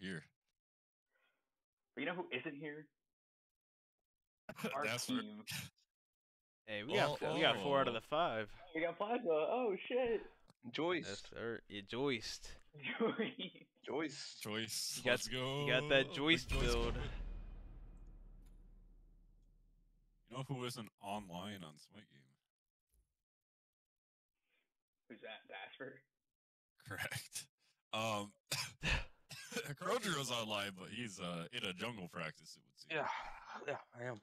here. But you know who isn't here? Our That's for- team. Hey, we got Well, we got four out of oh. the five. We got Plaza. Oh shit. Joyce. Yes, sir. You joist. Joyce. Choice. You Let's go. You got that Big joist Joyce build. coming. You know who isn't online on Smite Game? Who's that? Dasper. Correct. Um, Crozier was online, but he's uh in a jungle practice. It would seem. Yeah, yeah, I am.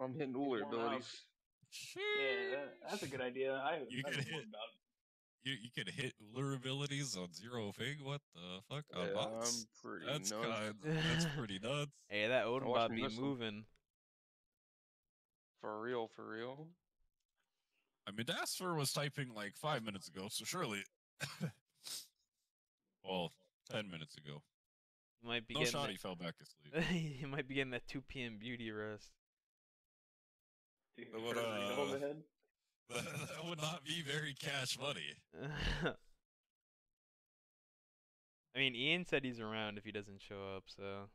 I'm hitting Ullr Wow. abilities. Yeah, that, that's a good idea. I, You I could was hit- wondering about You you could hit Ullr abilities on zero fig. What the fuck? Yeah, bots? I'm pretty That's nuts. kind. That's pretty nuts. Hey, that Odin watch bot be missile. moving. For real, for real. I mean, Dasfer was typing like five minutes ago, so surely. well, ten minutes ago. You might be No shot. that- He fell back asleep. you might be getting that 2 p.m. beauty rest. Dude, But what, for the nail on the uh, head. that would not be very cash money. I mean, Ian said he's around if he doesn't show up, so.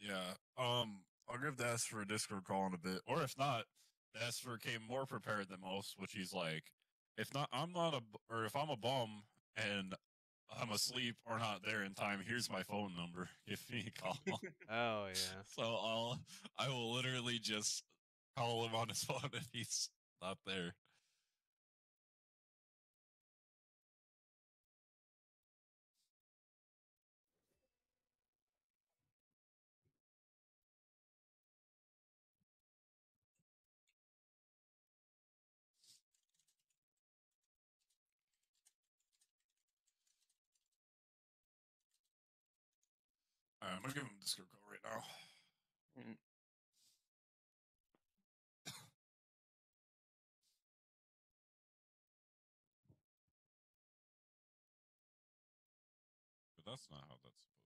Yeah. Um, I'll give the ask for a Discord call in a bit, or if not, Dasfer came more prepared than most, which he's like, if not, I'm not a, or if I'm a bum and I'm asleep or not there in time, here's my phone number. Give me a call. Oh, yeah. so I'll, I will literally just call him on his phone if he's not there. I'm gonna give him a Discord call right now. Mm. But that's not how that's supposed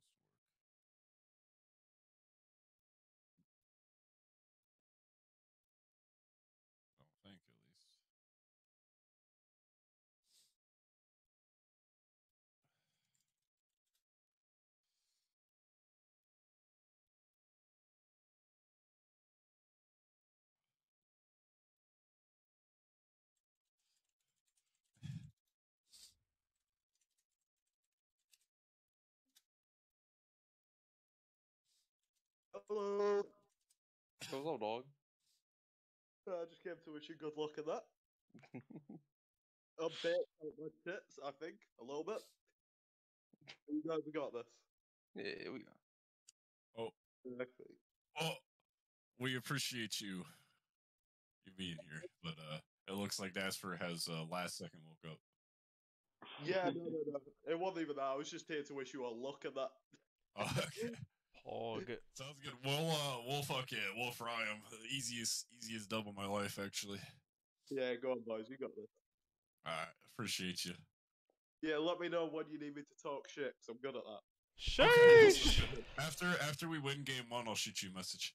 Hello. Hello, dog. I just came to wish you good luck at that. A bit out my tits, I think, a little bit. You guys have got this. yeah, we got. Exactly. Well, we appreciate you you being here, but uh, it looks like Dasper has uh, last second woke up. Yeah, no, no, no. It wasn't even that. I was just here to wish you a luck at that. Oh, okay. Pog. Sounds good. We'll uh, we'll fuck it. We'll fry him. Easiest easiest dub of my life, actually. Yeah, go on, boys. You got this. All right, appreciate you. Yeah, let me know when you need me to talk shit, 'cause I'm good at that. Sheesh! After after we win game one, I'll shoot you a message.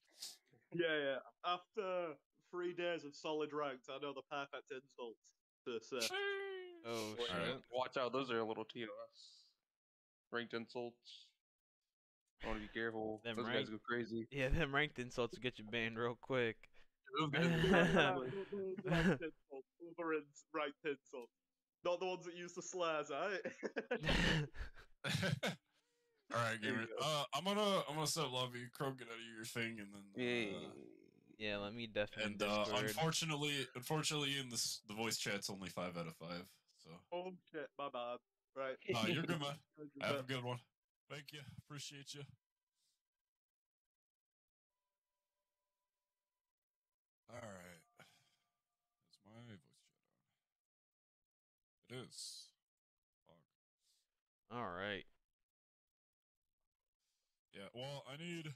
Yeah, yeah. After three days of solid ranks, I know the perfect insults to say. Oh, shit. Alright. Watch out, those are a little TOS. Ranked insults. I want to be careful. Them those guys go crazy. Yeah, them ranked insults will get you banned real quick. Those guys go Yeah, crazy. those ranked insults, other ins- ranked insults. Not the ones that use the slurs, eh? All right, gamer. Uh, I'm gonna I'm gonna set lobby. Crow, get out of your thing, and then Yeah. uh, yeah, let me definitely and uh, unfortunately, unfortunately, in this the voice chat's only five out of five. So oh shit, my bad. Right. no, you're good, man. Good, Have a good. good one. Thank you. Appreciate you. All right. Is my voice chat on? It is. Fuck. All right. Yeah. Well, I need.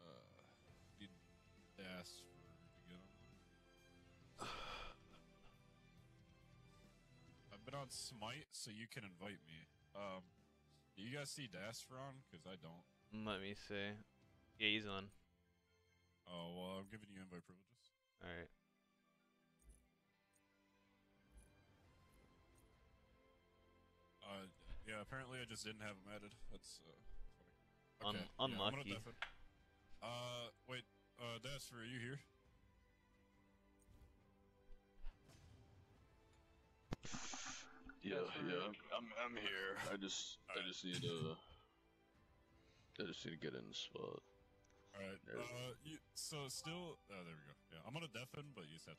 Uh, need Das for to get on. I've been on Smite, so you can invite me. Um, do you guys see Das for? Because I don't. Let me see. Yeah, he's on. Oh well, I'm giving you invite privileges. All right. Uh, Yeah, apparently I just didn't have him added. That's uh, Un- funny. Okay, yeah, unlucky. deafen. Uh, wait, uh, Dasher, are you here? Yeah, yeah. I'm, I'm, I'm here. I just, I Alright. just need to, I just need to get in the spot. All right. There's- Uh, you, so still. Oh, there we go. Yeah, I'm gonna deafen, but you just said.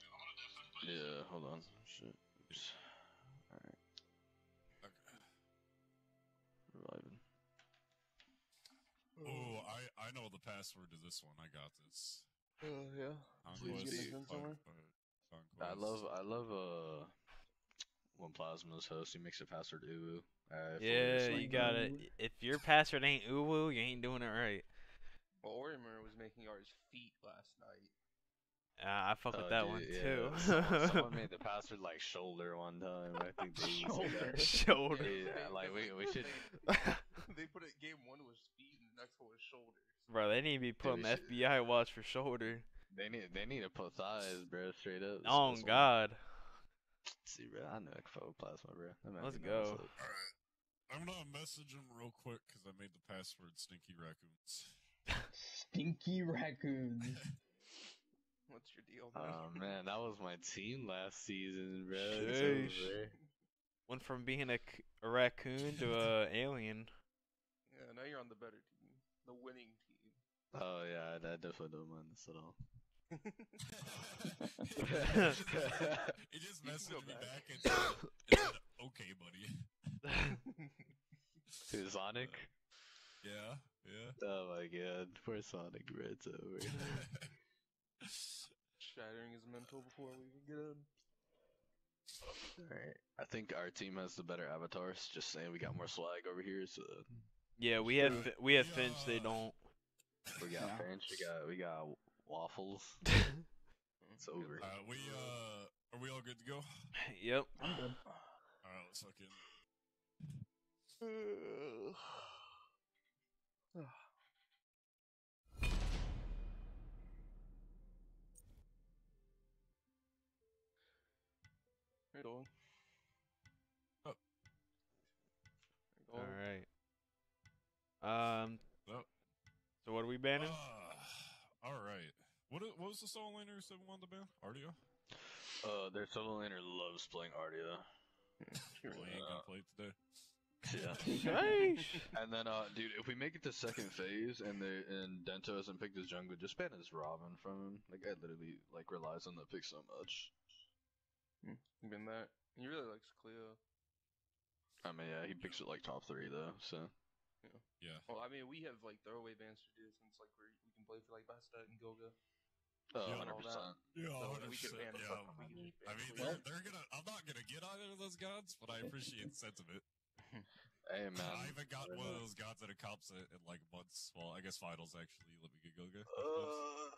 Yeah, hold on. Shit. Oops. Alright, Okay. reviving. Oh, I I know the password to this one. I got this. Oh yeah. Please Conquest. get in somewhere. Con- I love, I love, uh, when Plasma's host, he makes a password uwu. Uh, Yeah, wrestling. you got it. If your password ain't uwu, you ain't doing it right. Well, Orimer was making ours feet last night. Uh, I fuck with Oh, that dude, one yeah, too. Someone, someone made the password like shoulder one time. I think they used Shoulder. Shoulder. Yeah, like we, we should. they put it. Game one was feet, and the next one was shoulders. Bro, they need to be putting we the should- FBI watch for shoulder. They need, they need to put thighs, bro. Straight up. Oh that's what- God. See, bro, I know I can fuck with plasma, bro. Let's go. Alright. I'm gonna message him real quick because I made the password Stinky Raccoons. Stinky raccoons. What's your deal, man? Oh man, that was my team last season, bro. It's Sheesh. over. Went from being a raccoon to a alien. yeah, now you're on the better team, the winning team. Oh yeah, I, I definitely don't mind this at all. he just You can messaged me back. back and said, and said, "Okay, buddy." to Sonic? Uh, yeah, yeah. Oh my god, poor Sonic, Red's It's over. Shattering his mental before we even get in. Alright. I think our team has the better avatars. Just saying, we got more swag over here, so yeah, we have we have Finch. They don't. we got Yeah. Finch, we got we got waffles. It's over. Uh, we uh, are we all good to go? yep. I'm good. All right, let's fucking. Hey, dog. Oh. Hey, dog. All right. Um. Oh. So what are we banning? Uh, all right. What what was the solo laner seven one the band? Artio. Uh, their solo laner loves playing Artio. Sure. Well, he ain't gonna play it today. Yeah. Sheesh. And then, uh, dude, if we make it to second phase and the and Dento hasn't picked his jungle, just ban his Robin from him. Like, I literally like relies on that pick so much. Been that. He really likes Cleo. I mean, yeah, he picks it like top three though. So Yeah. Yeah. Well, I mean, we have like throwaway bans to do since like we're, we can for like Bastet and Gilga. uh, Yeah, 100%. Yeah, So, hundred we could percent. ban Yeah. we could just I mean, they're, they're gonna. I'm not gonna get either of those gods, but I appreciate the sentiment. Hey I man. haven't got one of those gods at a comps in, in like months. Well, I guess finals actually. Let me get Goga. Uh,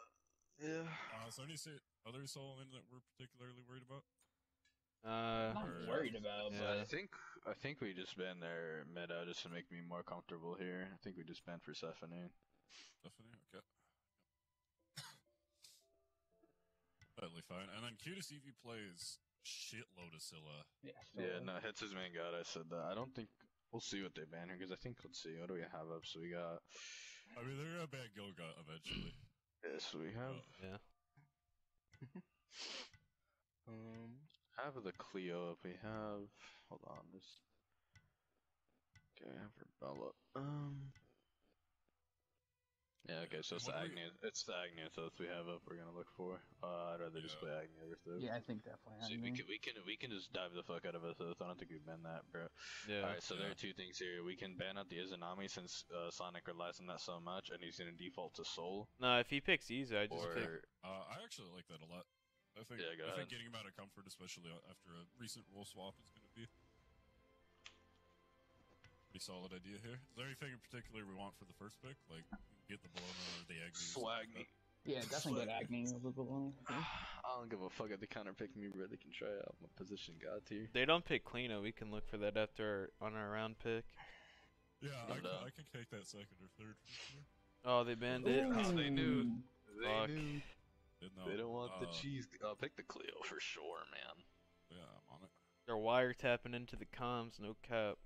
yeah. Uh, so any say other solo in that we're particularly worried about? Uh. I'm not worried about, I but think I think we just ban their meta just to make me more comfortable here. I think we just ban Persephone. Definitely. Okay. Totally fine. And then Q to CV plays shitload of Scylla. yeah. Yeah, so- no, hits his main god. I said that. I don't think we'll see what they ban here because I think let's see what do we have up. So we got I mean, they're gonna ban Goga eventually. Yes, we have Yeah. Um, have the Cleo up. We have hold on this. Okay, I have Bella. Um. Yeah, okay, so it's the What do we- Agni, it's the Agniathos we have up. We're gonna look for. Uh, I'd rather just Yeah. play Agniathos. Yeah, I think definitely. See, we mean, can we can we can just dive the fuck out of Athos. I don't think we've banned that, bro. Yeah. Alright, so there are two things here. We can ban out the Izanami since uh, Sonic relies on that so much, and he's gonna default to Sol. No, if he picks Easy, I just pick. Or Uh, I actually like that a lot. I think Yeah, go I ahead. think getting him out of comfort, especially after a recent role swap, is going to be pretty solid idea here. Is there anything in particular we want for the first pick? Like get the Bellona or the Agni? or something like Swaggy. yeah, definitely get Agni over Balloon. I don't give a fuck if they counter pick me, bro. They can try out my position god tier. They don't pick Cleano. We can look for that after our, on our round pick. Yeah, I, And, can, uh, I can take that second or third sure. Oh, they banned it. Oh, they knew. They Fuck. knew. Didn't know. They don't want the Uh, cheese. I'll pick the Cleo for sure, man. Yeah, I'm on it. They're wiretapping into the comms. No cap.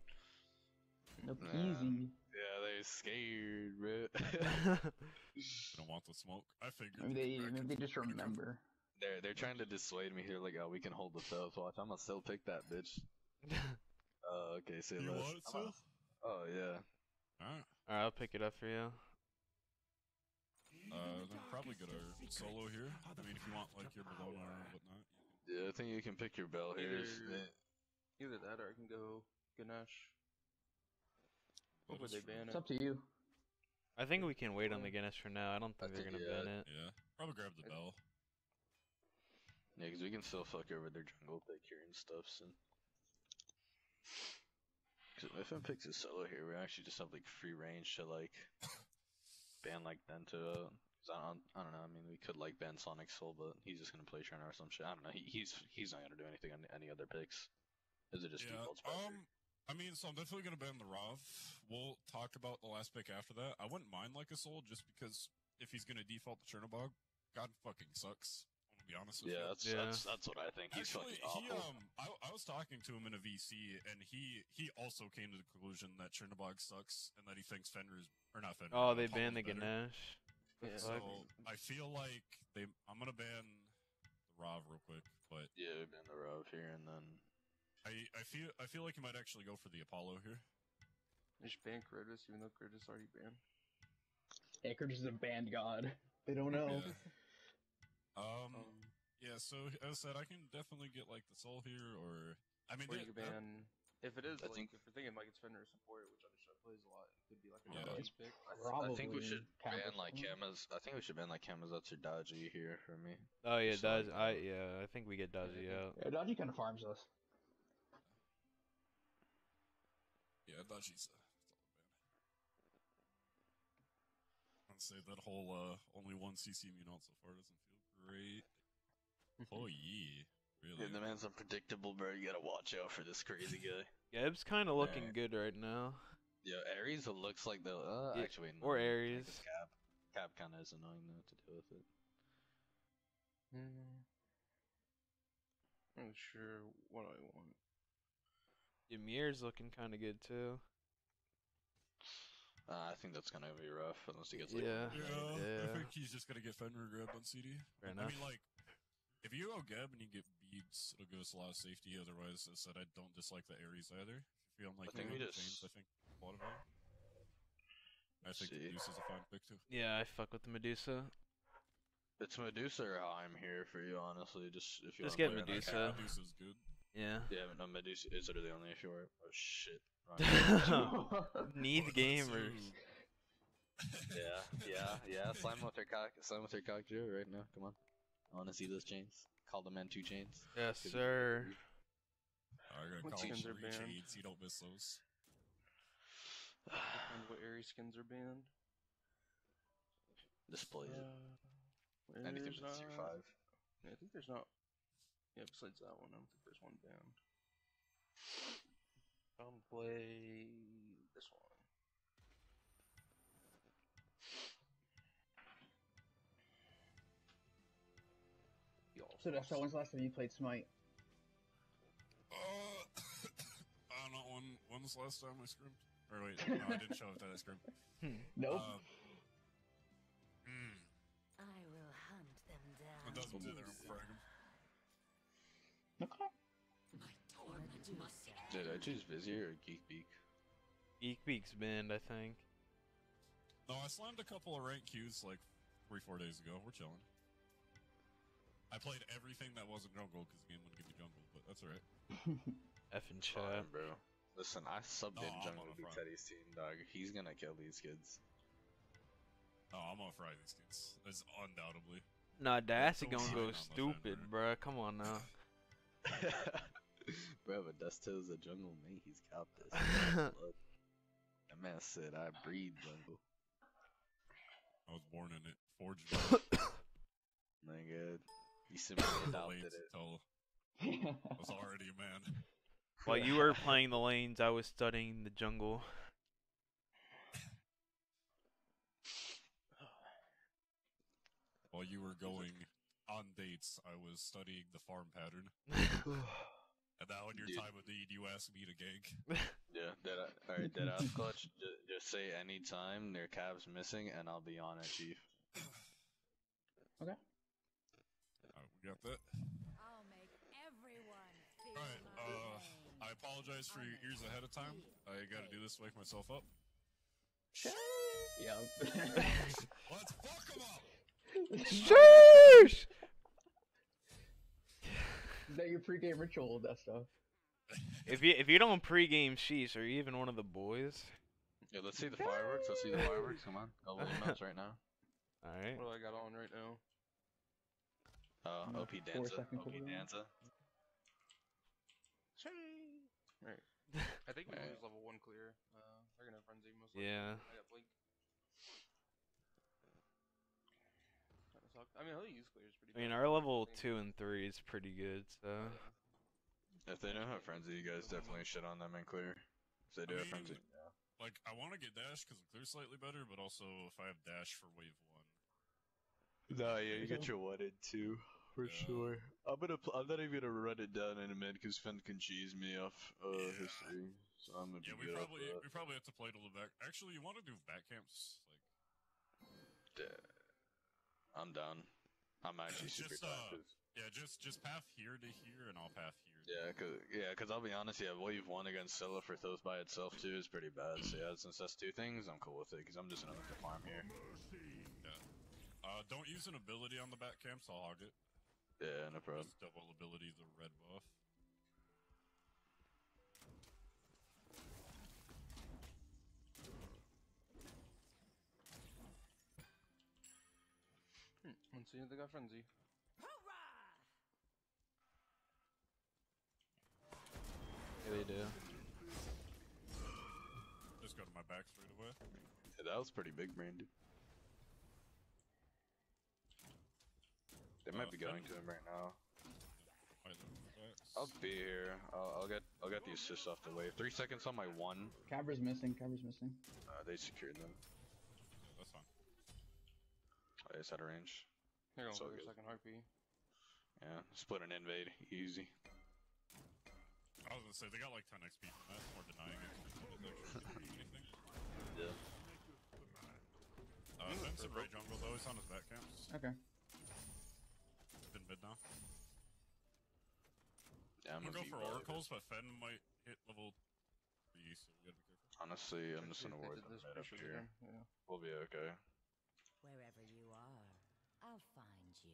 No Nah. peasy. Yeah, they're scared, bro. They don't want the smoke. I figured. Maybe they I maybe they just remember. they're they're trying to dissuade me here, like, oh, we can hold the Phelps watch. I'm gonna still pick that bitch. Uh, okay, say You less. want it I'm a- Oh yeah. Alright. Alright, I'll pick it up for you. Uh, then probably get our solo here. I mean, if you want like your Bellona or whatnot. Yeah, I think you can pick your bell here. Either, either that or I can go Ganesh. That Hopefully is they true. ban It's it. up to you. I think we can wait on the Guinness for now. I don't I think they're think, gonna yeah. ban it. Yeah. Probably grab the bell. Yeah, because we can still fuck over their jungle pick here and stuff soon. Because if I picks a solo here, we actually just have like free range to like ban like Dento. Cause I don't, I don't know. I mean, we could like ban Sonic Sol, but he's just gonna play Trainer or some shit. I don't know. He, he's he's not gonna do anything on any other picks. Is it just yeah. defaults pressure? Um. I mean, so I'm definitely gonna ban the Rav. We'll talk about the last pick after that. I wouldn't mind like a Sol just because if he's gonna default to Chernobog, God fucking sucks. I'm gonna be honest with yeah, you. that's, Yeah. that's that's what I think. He's Actually, fucking he um, I, I was talking to him in a VC, and he he also came to the conclusion that Chernobog sucks, and that he thinks Fenrir is or not Fenrir. Oh, they Apollo's banned the better. Ganesh. Yeah. So I feel like they. I'm gonna ban the Rav real quick, but yeah, we ban the Rav here, and then I I feel I feel like he might actually go for the Apollo here. They should ban Kratos, even though Kratos already banned. Akers is a band god. They don't know. Yeah. Um, Um, yeah. So as I said, I can definitely get like the Sol here, or I mean, or they- you could that- ban. If it is, I like, think- if we're thinking like it's Fender support, which Undershot plays a lot, it could be like a Yeah. yeah. It's pick. I, I think we should ban Camus. like Kamas. I think we should ban like Camazotz or Daji here for me. Oh yeah, So, does I yeah, I think we get Daji yeah. out. Yeah, Daji kind of farms us. Yeah, Daji's a solid ban. I'd say that whole uh only one CC immune out so far doesn't feel great. Oh yeah, really. Yeah, the man's unpredictable, bro. You gotta watch out for this crazy guy. Geb's kind of looking Yeah. good right now. Yeah, Ares it looks like the uh, Yeah, actually no, or I Ares. Cap. Cap kind of is annoying though to deal with it. Hmm. I'm not sure what I want. Ymir's looking kind of good too. Uh, I think that's gonna be rough unless he gets like Yeah. Yeah, Yeah. I think he's just gonna get Fenrir grabbed on CD. Fair I enough. mean, like, if you go Geb and you get beads, it'll give us a lot of safety. Otherwise, as I said, I don't dislike the Ares either. If you feel like I think you just- James, I think a lot of value. I think see. Medusa's a fine pick too. Yeah, I fuck with the Medusa. It's Medusa or Heim here for you, honestly. Just if you Just wanna get play Medusa. that. Medusa's good. Yeah. Yeah, but no Medusa is literally the only issue. Where, oh shit. Need gamers. yeah, yeah, yeah. Slime with her cock. Slime with her cock, Joe. Right now, come on. I want to see those chains. Call the man two chains. Yes, Could sir. I gotta What call skins are three banned? shades. You don't miss those. And what Ares skins are banned. Display it. Uh, Anything there's, with tier uh, five. I think there's not. Yeah, besides that one, I don't think there's one banned. I'll play this one. Y'all So that's when's the last time you played Smite? Uh, I don't know. When when was the last time I scrimmed? Or wait, no, I didn't show up that I scrimmed. Nope. Um, mm, I will hunt them down. it doesn't do there. I'm fragging. Okay. My torment must Did I choose Vizier or Geek Beak? Geek Beak's banned, I think. No, I slammed a couple of rank queues like three, four days ago. We're chilling. I played everything that wasn't jungle because the game wouldn't give me jungle, but that's alright. Effing chat. Fine, bro. Listen, I subbed No, in I'm jungle to the beat front. Teddy's team, dog. He's gonna kill these kids. No, I'm gonna fry these kids. That's undoubtedly. Nah, Dassy so gonna go stupid, Fenrir. bruh. Come on now. bro, but Dusto's a jungle mate. He's capped this. That man said, I breed jungle. I was born in it. Forged in it. Nigga, he simply adopted it. until I was already a man. While you were playing the lanes, I was studying the jungle. While you were going on dates, I was studying the farm pattern. And now in you're Dude. time of need, you ask me to gank. Yeah, dead. All right, dead ass clutch. Just, just say anytime their cab's missing, and I'll be on it, chief. okay. Alright, we got that. I'll make everyone feel Alright, uh. I apologize for your ears ahead of time. I gotta do this to wake myself up. Yep. Let's fuck him up! Sheesh! Is that your pregame ritual, that stuff? If you if you don't pregame sheesh, are you even one of the boys? Yeah, let's see the fireworks. Let's see the fireworks. Come on, go notes right now. All right. What do I got on right now? Uh, Mm, OP four Danza. OP cooldown. Danza. Right. I think we Alright. lose level one clear. Uh, they're gonna have frenzy most likely. Yeah. I got blink. I mean, he'll use clears pretty. I mean, our level two and three is pretty good. So If they don't have frenzy, you guys definitely shit on them and clear. If they do I have mean, frenzy. Yeah. Like, I want to get dash because clear's slightly better, but also if I have dash for wave one. No, yeah, you get your one in two for Yeah. sure. I'm gonna. Pl- I'm not even gonna run it down in a minute because Fen can cheese me off uh, Yeah. history, so I'm gonna Yeah, we probably we probably have to play it a little back. Actually, you want to do back camps? Like, Yeah. I'm down. I'm actually super Just, uh, yeah, just just path here to here, and I'll path here. Yeah, cause yeah, cause I'll be honest, yeah, wave one against Scylla for Thoth by itself too is pretty bad. So yeah, since that's two things, I'm cool with it, cause I'm just gonna to farm here. Uh, don't use an ability on the back camps. I'll hog it. Yeah, no problem. Just double ability the red buff. Let's see they got frenzy. yeah, they do. Just go to my back straight away. Yeah, that was pretty big brain, dude. They might Uh, be going to him right now. Might look at my backs. I'll be here. I'll, I'll get I'll get the assist off the wave. Three seconds on my one. Cabra's missing. Cabra's missing. Uh, they secured them. That's fine. I just had a range. They're going So for their good. second heartbeat. Yeah, split an invade, easy. I was gonna say they got like 10 XP from that, or denying it. Is actually doing anything. Yeah. Uh, Vincent right jungle though. He's on his back camps. Okay. Been mid now. Yeah, I'm I'm gonna go for oracles, but Fen might hit level three, so we gotta be careful. Honestly, I'm just See gonna if they ward this right up here. Yeah. We'll be okay. Wherever you are, I'll find you.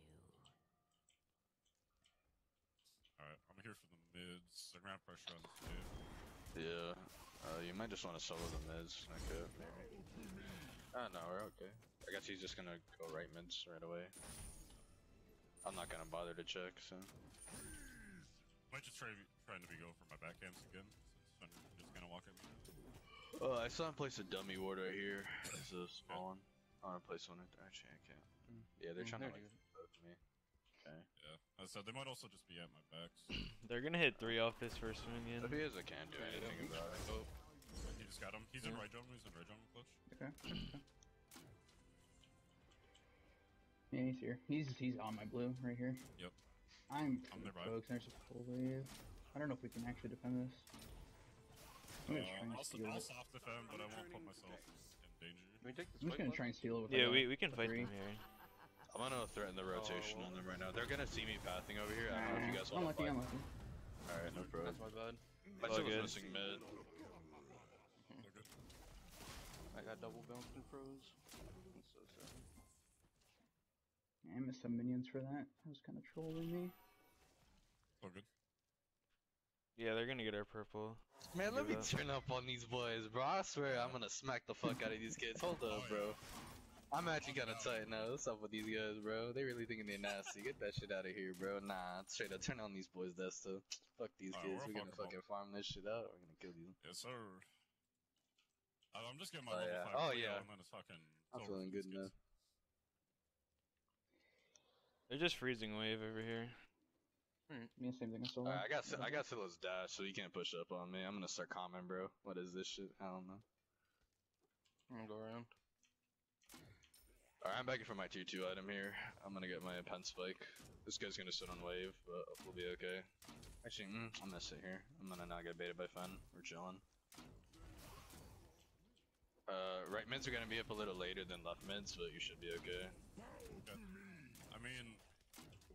Alright, I'm here for the mids. They're gonna have pressure on this mid. Yeah. Uh, you might just want to solo the mids. Okay, maybe. Ah, no, we're okay. I guess he's just gonna go right mids right away. I'm not gonna bother to check, so. Might just try trying to be go for my back camps again, since Fen is just gonna walk at me. Oh, I saw him place a dummy ward right here. It's a small one. I wanna place one right there. Actually, I can't. Yeah, they're Mm, trying to they're like good. me. Okay. Yeah. As I said, they might also just be at my backs. They're gonna hit three off this first minion. If he is, I can't do anything about it. Oh, he just got him. He's in Yeah. right jungle. He's in right jungle clutch. Okay. okay. Yeah, he's here. He's he's on my blue right here. Yep. I'm I'm nearby. folks. There's a full wave. I don't know if we can actually defend this. I'm gonna try Uh, and I'll, steal I'll it. soft defend, but I won't put myself in danger. Can we take this I'm just fight gonna try and steal it with Yeah, like we, we can fight three. them here. I'm gonna threaten the rotation on them right now. They're gonna see me pathing over here. I don't know if you guys want to unlucky, fight. unlucky. Alright, no problem. That's my bad. My All shit was good. missing mid. I got double bounced and froze. That's so sad. Yeah, I missed some minions for that. That was kind of trolling me. All good. Yeah, they're gonna get our purple. Man, let me up. turn up on these boys, bro. I swear I'm gonna smack the fuck out of these kids. Hold up, bro. I'm actually kinda tight now. What's up with these guys, bro? They really thinking they're nasty. Get that shit out of here, bro. Nah, straight up turn on these boys, Desta. Fuck these Alright, kids. we're We're gonna fucking them fucking farm this shit out. We're gonna kill these. Yes, sir. Uh, I'm just getting my Oh, level yeah. 5 Oh, yeah. and then it's fucking. I'm over feeling for good kids. now. They're just freezing wave over here. Yeah, same thing. I saw. Alright, I got I got Scylla's dash, so you can't push up on me. I'm gonna start calming, bro. What is this shit? I don't know. I'm gonna go around. Alright, I'm begging for my tier 2 item here. I'm gonna get my pen spike. This guy's gonna sit on wave, but we'll be okay. Actually, mm, I'm gonna sit here. I'm gonna not get baited by Fen. We're chilling. Uh, right mids are gonna be up a little later than left mids, but you should be okay. I mean,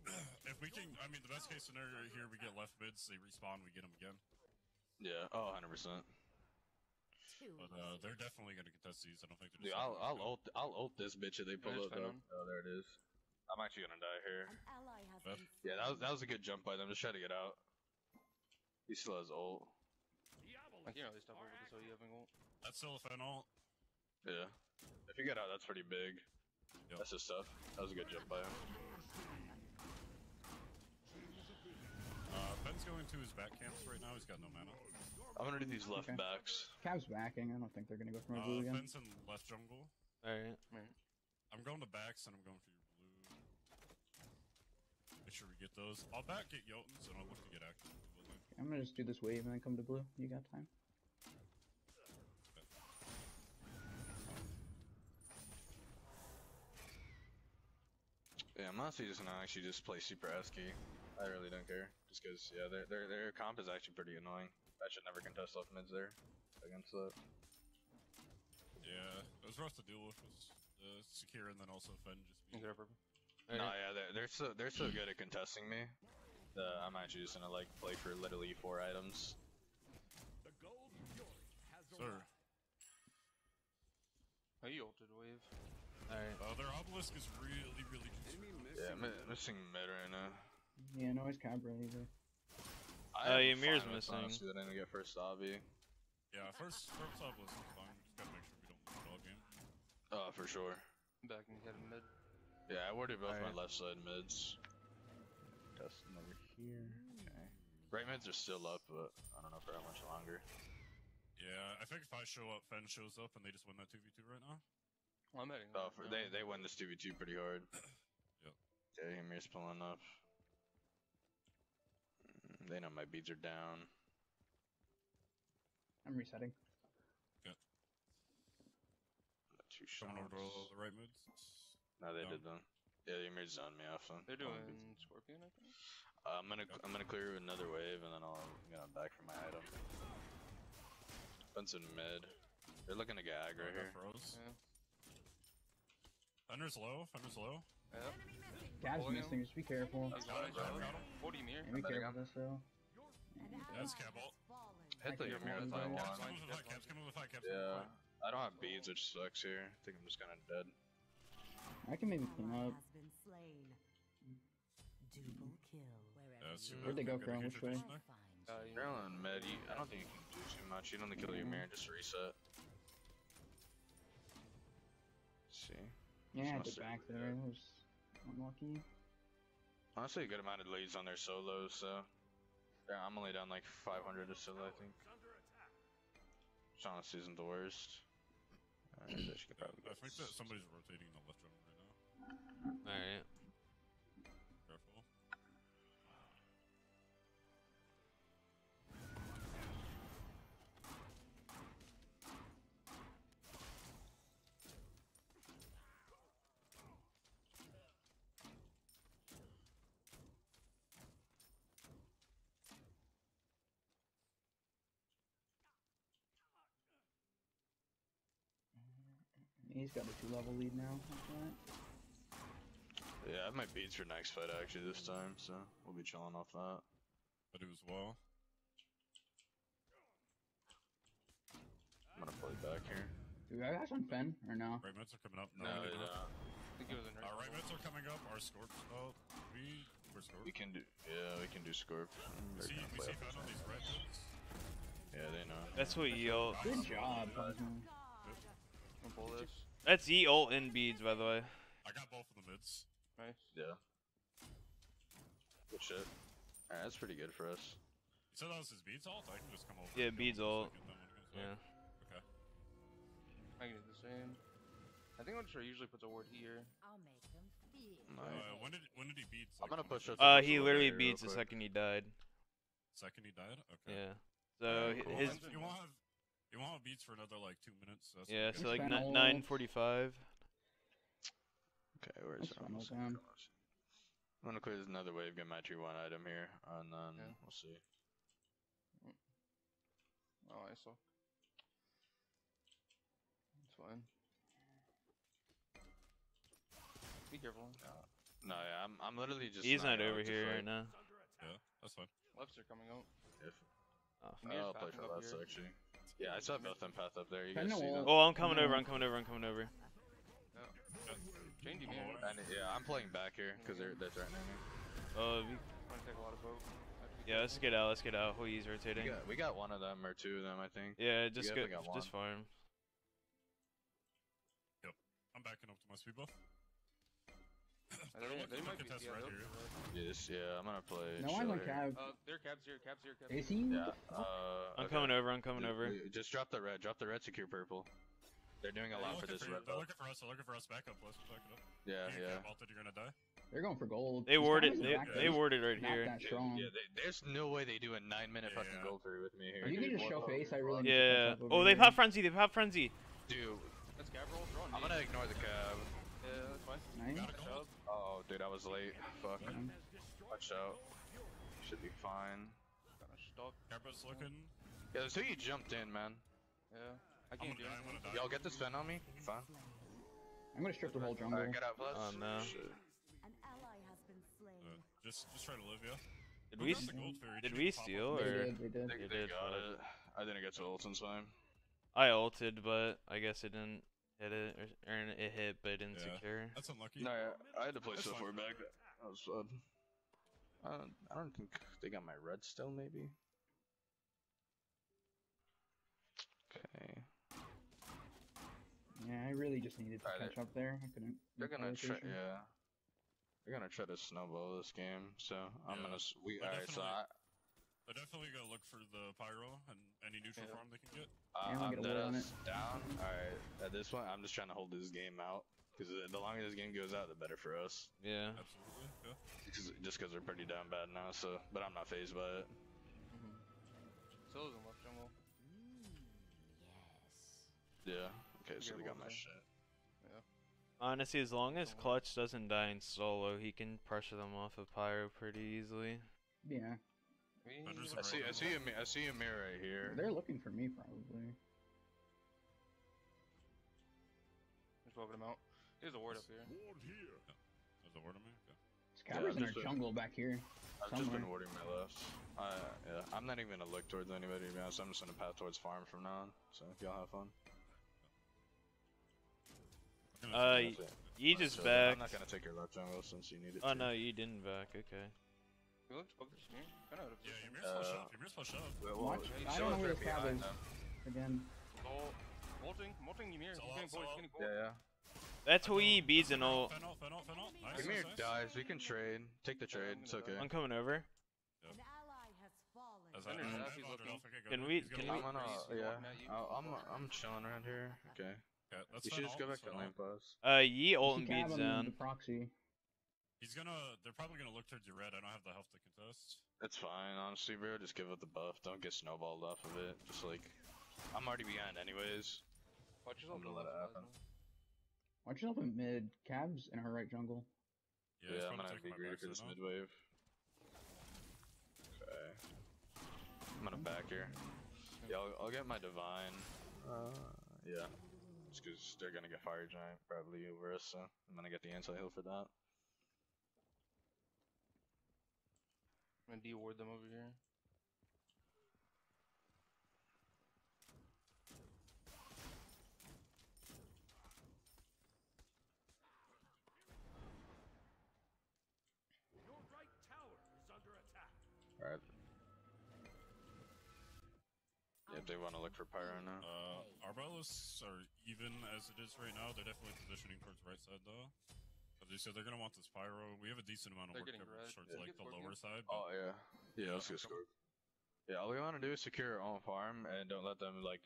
if we can, I mean, the best case scenario here, we get left mids, they respawn, we get them again. Yeah. Oh, 100 percent. Two But uh, they're definitely gonna contest these. I don't think they're Dude, just I'll I'll go. ult I'll ult this bitch if they pull There's up. Though. Oh, there it is. I'm actually gonna die here. An ally has Beth? been Yeah, that was that was a good jump by them. Just try to get out. He still has ult. Like you know, they stop over this OE having ult. That's still a fennel. Yeah. If you get out, that's pretty big. Yep. That's his stuff. That was a good jump by him. Uh, Ben's going to his back camps right now. He's got no mana. I'm gonna do these left Okay. backs. Cav's backing. I don't think they're gonna go for my blue Uh, again. Ben's in left jungle. Alright. I'm going to backs and I'm going for your blue. Make sure we get those. I'll back get Jotuns and I'll look to get active. with it. I'm gonna just do this wave and then come to blue. You got time? Yeah, I'm honestly just gonna actually just play super esky. I really don't care. Just cause yeah, their their their comp is actually pretty annoying. I should never contest left mids there against that. Yeah, it was rough to deal with. Was uh, secure and then also Fen just. You being- get up, No, yeah, they're they're so they're so good at contesting me. that I'm actually just gonna like play for literally four items. The gold Sir, Oh, you ulted wave. Alright. uh, their obelisk is really, really juicy. Yeah, I'm missing mid right now. Yeah, no, it's Cabra either. Uh, I'm Ymir's missing. Honestly, that I didn't get first obby. Yeah, first, first obelisk is fine. Just gotta make sure we don't lose the dog game. Oh, for sure. Back and head mid. Yeah, I worded both Alright. my left side mids. Testing over here. Okay. Right mids are still up, but I don't know for how much longer. Yeah, I think if I show up, Fen shows up, and they just win that 2v2 right now. Well, I'm heading. Oh, for, they they win this 2v2 pretty hard. Yep. Okay, Ymir's pulling up. They know my beads are down. I'm resetting. Got Two Coming over to shots. all the right mids. No, they No. did them. Yeah, Ymir's zoned me off them. They're doing Scorpion, I think. Uh, I'm gonna I'm gonna clear another wave and then I'll I'm gonna back for my item. Benson mid. They're looking to get Oh, aggro that here. froze. Yeah. Thunder's low. Thunder's low. Yeah. Cav's Pulling him. missing. Just be careful. That's got it. Got him, got him. What do you mean? And be careful this though. That's Cabal. Hit the I Ymir if I want. Caps with the fight. Caps coming with the fight. Caps coming with the Yeah. I don't have beads, which sucks here. I think I'm just kinda dead. I can maybe clean up. Has. Double kill. That's too Where'd they go, Got Crown? Which way? addition. Uh, you Maryland and Med, you, I don't think you can do too much. You don't need to kill Yeah. Ymir and just reset. see. Yeah, I must did back there. It was unlucky. Honestly, a good amount of leads on their solos, so. Yeah, I'm only down like 500 or so, I think. Which honestly isn't the worst. Alright, I should Yeah, probably I think that somebody's rotating the left jungle right now. Alright. He's got a two level lead now. Right. Yeah, I have my beads for next fight actually this time, so we'll be chilling off that. I do as well. I'm gonna play back here. Do I got some Fen or no? Right mids are coming up. No, they they don't. don't. I think it was in Our right mids are coming up. Our Scorps. Oh, we. We're Scorps. We can do, yeah, we can do Scorp. We see, gonna we see up Fen on these right mids. Yeah, they know. That's what ye. Good job, Cosmo. I'll pull this. That's ye ult and beads, by the way. I got both of the mids. Nice. Yeah. Good shit. Alright, that's pretty good for us. You said that was his beads ult? I can just come over. Yeah, and beads him ult. second, then when he comes Yeah. Okay. I can do the same. I think Ultra usually puts a ward here. I'll make them feel. Nice. Uh, when did when did he beat? I'm gonna push up. Uh, he literally beats the second he died. Second he died. Okay. Yeah. So Yeah, cool. his You won't have you won't have beats for another like two minutes. So that's yeah, so like Fen ni- nine forty-five. Okay, where's That's our fine, almost. I'm gonna clear another wave, get my tier one item here, and then Yeah. we'll see. Mm. Oh, I saw. It's fine. Be careful. Uh, no, yeah, I'm I'm literally just. He's not out over here right now. Yeah, that's fine. Lefts are coming out. If Oh. I'll play for up less actually. Yeah, I saw both empath up there. You guys see them? Oh, I'm coming No. over. I'm coming over. I'm coming over. Change Ymir. Oh, And yeah, I'm playing back here because they're they're threatening me. Oh, we, Trying to take a lot of boat. Actually, yeah. Let's get out. Let's get out. Hui's We rotating. got we got one of them or two of them, I think. Yeah, just definitely get got just farm. Yep. I'm backing up to my speed buff. I They're think- looking they might be yeah, right they'll here. be right. Yes, yeah, I'm gonna play. No, I'm on here. cab. Uh, there, cabs here, cabs here, cabs Is here. he? Yeah. Uh, I'm okay. coming over. I'm coming Dude, over. Just drop the red. Drop the red. Secure purple. They're doing a They're lot for this you. red They're looking for us. They're looking for us. Back up, let's back it up. Yeah, You yeah. can't vault it, You're gonna die. They're going for gold. They These warded. They, back they warded right Not here. that strong. Yeah, they, there's no way they do a nine minute fucking Yeah. gold three with me here. If you dude. can just show face, I fuck? really need to Yeah. catch up over Oh, they here. pop frenzy. They pop frenzy. Dude, Let's cab roll. I'm gonna ignore the cab. Yeah. Nice. Got a gold. Oh, dude, I was late. Fuck. Watch out. Should be fine. Kind of stuck. Carpet's looking. Yeah, that's who you jumped in, man. Yeah. I can't do die. I'm anything. gonna die. Y'all get this Fen on me? Fine. I'm gonna strip the whole jungle. Alright, get out, plus. Oh, no. Shit. An ally has been slain. Uh, just, just try to live, yeah. Did we got s- the gold fairy? did we steal on They or- did. They did. They, they did, got fuck. it. I didn't get to ult in time. I ulted, but I guess it didn't hit it, or, or it hit, but it didn't Yeah. secure. That's unlucky. No, yeah, I had to play so far back. That was fun. I don't, I don't think they got my red still, maybe. Okay. Yeah, I really just needed to Alright, catch up there. I couldn't. They're gonna try, yeah. They're gonna try to snowball this game, so I'm Yeah, gonna. We but alright, so I, definitely- They're definitely gonna look for the pyro and any neutral Yeah. farm they can get. uh, Yeah, I'm dead ass down. Alright, at this point, I'm just trying to hold this game out because the longer this game goes out, the better for us. Yeah. Absolutely. Yeah. Because just because they're pretty down bad now, so but I'm not phased by it. Mm-hmm. Still in left jungle. Mm, yes. Yeah. Okay, so get they got my warded. shit. Honestly, as long as Clutch doesn't die in solo, he can pressure them off of Pyro pretty easily. Yeah, We I see. I see a. I see a mirror right here. they're looking for me probably. Just poking him out. There's a ward up here. There's a ward on me. Okay. Scabbers in our just a- jungle back here. I've just been somewhere. warding my left. Uh, yeah. I'm not even gonna look towards anybody to be honest. I'm just gonna path towards farm from now on. So if y'all have fun. I'm Uh, take y- just So, back. I'm not gonna take your left jungle since you need it. Oh to. no, you didn't back. Okay. We looked poke this Ymir. Kind of Yeah, position. Ymir's flush Uh, up. Ymir's flush up. Well, Watch. I don't know where right this cab behind is. Again, molting, molting Ymir. He's getting gold. He's getting gold. Yeah, yeah. That's Hui beads and ult. Fennel, Fennel, Fennel. Nice, Give me your nice, nice. dies. We can trade. Take the trade. It's okay. I'm coming over. Yep. An ally has fallen. As I, Thunder's I, up, I he's looking. off. Okay, go, Can we- can we- I'm block. gonna. Yeah. you. I'll, I'm. I'm chilling around here. Okay. Okay, You should just go back to Fennel. lane pass. Uh, Yi ult you and can have beads him down. the proxy. He's gonna. They're probably gonna look towards your red. I don't have the health to contest. It's fine, honestly, bro. Just give up the buff. Don't get snowballed off of it. Just like, I'm already behind anyways. Watch yourself. I'm to gonna let it left, happen. Plasma. Watch yourself in mid. Cabs in our right jungle. Yeah, Yeah, I'm gonna be taking my greedy for this mid wave. Okay. I'm gonna back here. Yeah, I'll, I'll get my divine. Uh, yeah. Just because they're gonna get fire giant probably over us, so I'm gonna get the anti heal for that. I'm gonna de-ward them over here. Alright. Yeah, if they want to look for pyro now. Uh, Arbellas are even as it is right now. They're definitely positioning towards right side though. As you said, they're gonna want this pyro. We have a decent amount of They're work getting coverage red. towards Yeah. like Get the Scorpion. lower side. Oh but- yeah. Yeah, let's get scored. Yeah, all we want to do is secure our own farm and don't let them like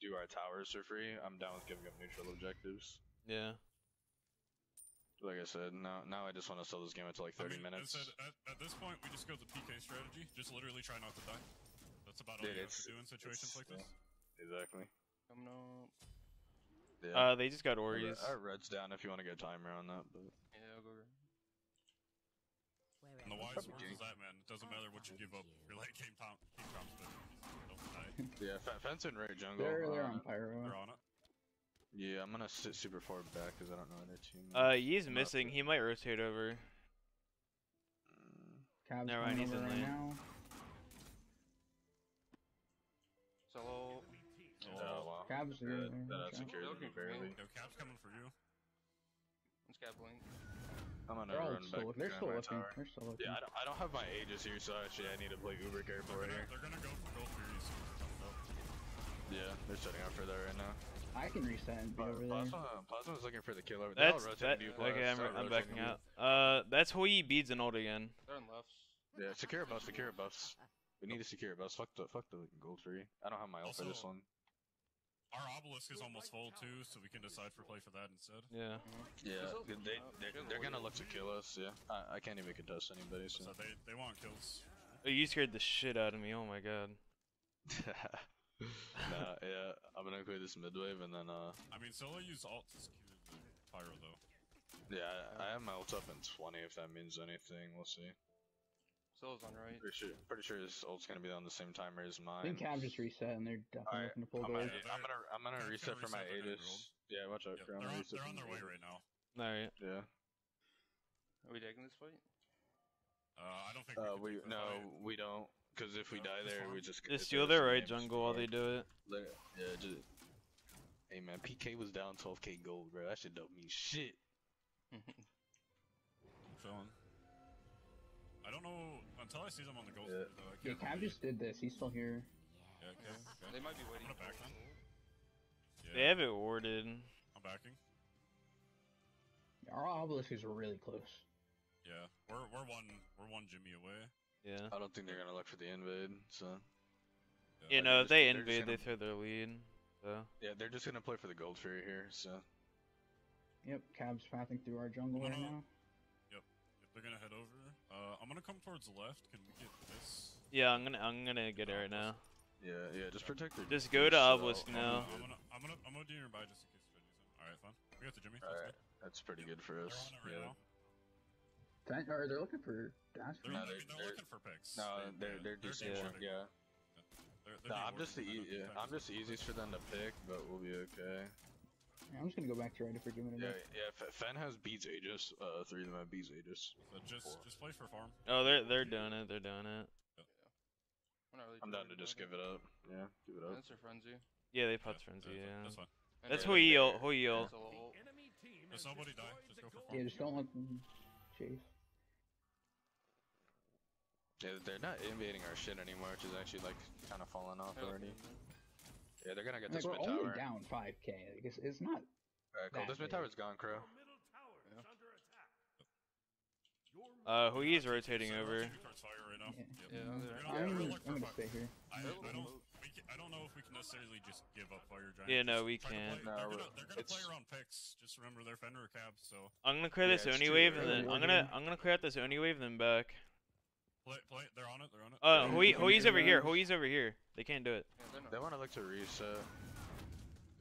do our towers for free. I'm down with giving up neutral objectives. Yeah. Like I said, now now I just want to sell this game into like I 30 mean, minutes. I said, at, at this point, we just go the PK strategy. Just literally try not to die. That's about all Dude, you have it's- to do in situations it's- like this. Exactly. Coming up. Yeah. Uh, they just got Our- Ori's. Our red's down if you want to get a timer on that, but Yeah, I'll go. red. And the wise Probably words is that, man. It doesn't matter what you give up. Your late game time, game times, but don't die. Yeah, Fence and right jungle. They're they're uh, on pyro. They're on it. Yeah, I'm gonna sit super far back because I don't know their team. Uh, he's I'm missing. He might rotate over. Cab's Never mind, he's in right lane. now. Solo. Oh, wow. Cab's here. that okay. secured They're me looking for barely. Yo, Cap's coming for you. Let's get blink. I'm gonna They're all run still, back. they're still looking. tower. They're still looking. Yeah, I don't, I don't have my Aegis here, so actually I need to play uber careful They're right here. they're gonna go for Gold Fury as soon it. Yeah, they're setting up for that right now. I can reset and be Uh, over there. Plasma, Plasma's looking for the kill over there. That's that. Okay, I'm, I'm backing out. Uh, that's Hoi beads and ult again. They're on lefts. Yeah, secure buffs, secure buffs. We need to secure buffs. Fuck the, fuck the gold tree. I don't have my ult for this one. Our obelisk is almost full too, so we can decide for play for that instead. Yeah. Yeah, they, ult- they, they're, they're gonna look to kill us, yeah. I, I can't even contest anybody, so. So they they want kills. Oh, you scared the shit out of me. Oh my god. nah, yeah, I'm gonna clear this mid wave and then, uh, I mean, Solo used alt to secure the pyro though. yeah, I, I have my ult up in 20 if that means anything. We'll see. Solo's on right. Pretty sure, pretty sure his ult's gonna be on the same timer as mine. I think Cab just reset and they're definitely Alright, looking to pull I'm gold. gonna, I'm gonna, I'm gonna Cap's reset for my reset, they're gonna Aegis. Yeah, watch out, Yep, they're, on, they're on their way Aegis. right now. Alright. Yeah. Are we taking this fight? Uh, I don't think. Uh, we, we can take the no, fight. we don't. Because if we No, die there, we just Just steal their right jungle while they do it. Like, yeah, just. Hey man, PK was down 12k gold, bro. That shit don't mean shit. Chilling. I don't know until I see them on the gold. Yeah. Fury, though. I Yeah, can't Cab just did this. He's still here. Yeah, okay, okay. They might be waiting. I'm back for Yeah, They have it warded. I'm backing. Our obelisks are really close. Yeah, we're we're one we're one Jimmy away. Yeah. I don't think they're gonna look for the invade. So You know, if they just invade, they gonna- throw their lead. So. yeah, they're just gonna play for the gold fury here. So Yep, Cab's pathing through our jungle right Wanna- now. If they're gonna head over, uh, I'm gonna come towards the left. Can we get this? Yeah, I'm gonna I'm gonna get it right now. yeah, yeah, just protect their. Just go to their obelisk now. I'm gonna I'm gonna I'm gonna do nearby just in case Freddy's in. All right, fine. We got the Jimmy. Alright, that's pretty good for They're us. on it right Yeah. now. Ten- or they're looking for dash. They're, No, they're- they're, they're- looking for picks. No, They- they're they're they're decent. Yeah. de-warding. Yeah. They're, they're No, I'm just the e- yeah, I'm just the easiest for them to pick, but we'll be okay. Yeah, I'm just gonna go back to right if we're giving it Yeah, up. yeah. F- Fen has beats Aegis. Uh, three of them have beats Aegis. So just Four. just play for farm. Oh, they're they're doing it. They're doing it. We're really I'm down to just give it up. Yeah, give it up. That's their frenzy. Yeah, they Yeah, put frenzy. that's, Yeah. That's fine. And That's they're- Hoi ult. they're- Hoi ult. Solo ult. Just nobody die. Just go for farm. Yeah, just don't let them chase. Yeah, they're not invading our shit anymore, which is actually like kind of falling off They're already. Looking- Yeah, they're gonna get Like this we're only down 5k. Like it's, it's not. Alright, cool. that This mid big. tower's gone, Crow. Uh, Hoi is rotating So, over. Jimmy Cart's fire right. Yeah. Yeah, They're they're- I'm, gonna, gonna I'm gonna stay here. I, I don't. can, I don't know if we can necessarily just give up fire giant. Yeah, no, we can't. No, they're we're- gonna, they're gonna play around picks. Just remember they're Fender or Cab, so I'm gonna clear Yeah, this it's Oni wave and then I'm gonna I'm gonna clear out this Oni wave and then back. Play. Play. They're on it. They're on it. Uh, Yeah, Hoi we can Hoi's do over here. those. Hoi's over here. They can't do it. Yeah, they're not. They want to look to reset.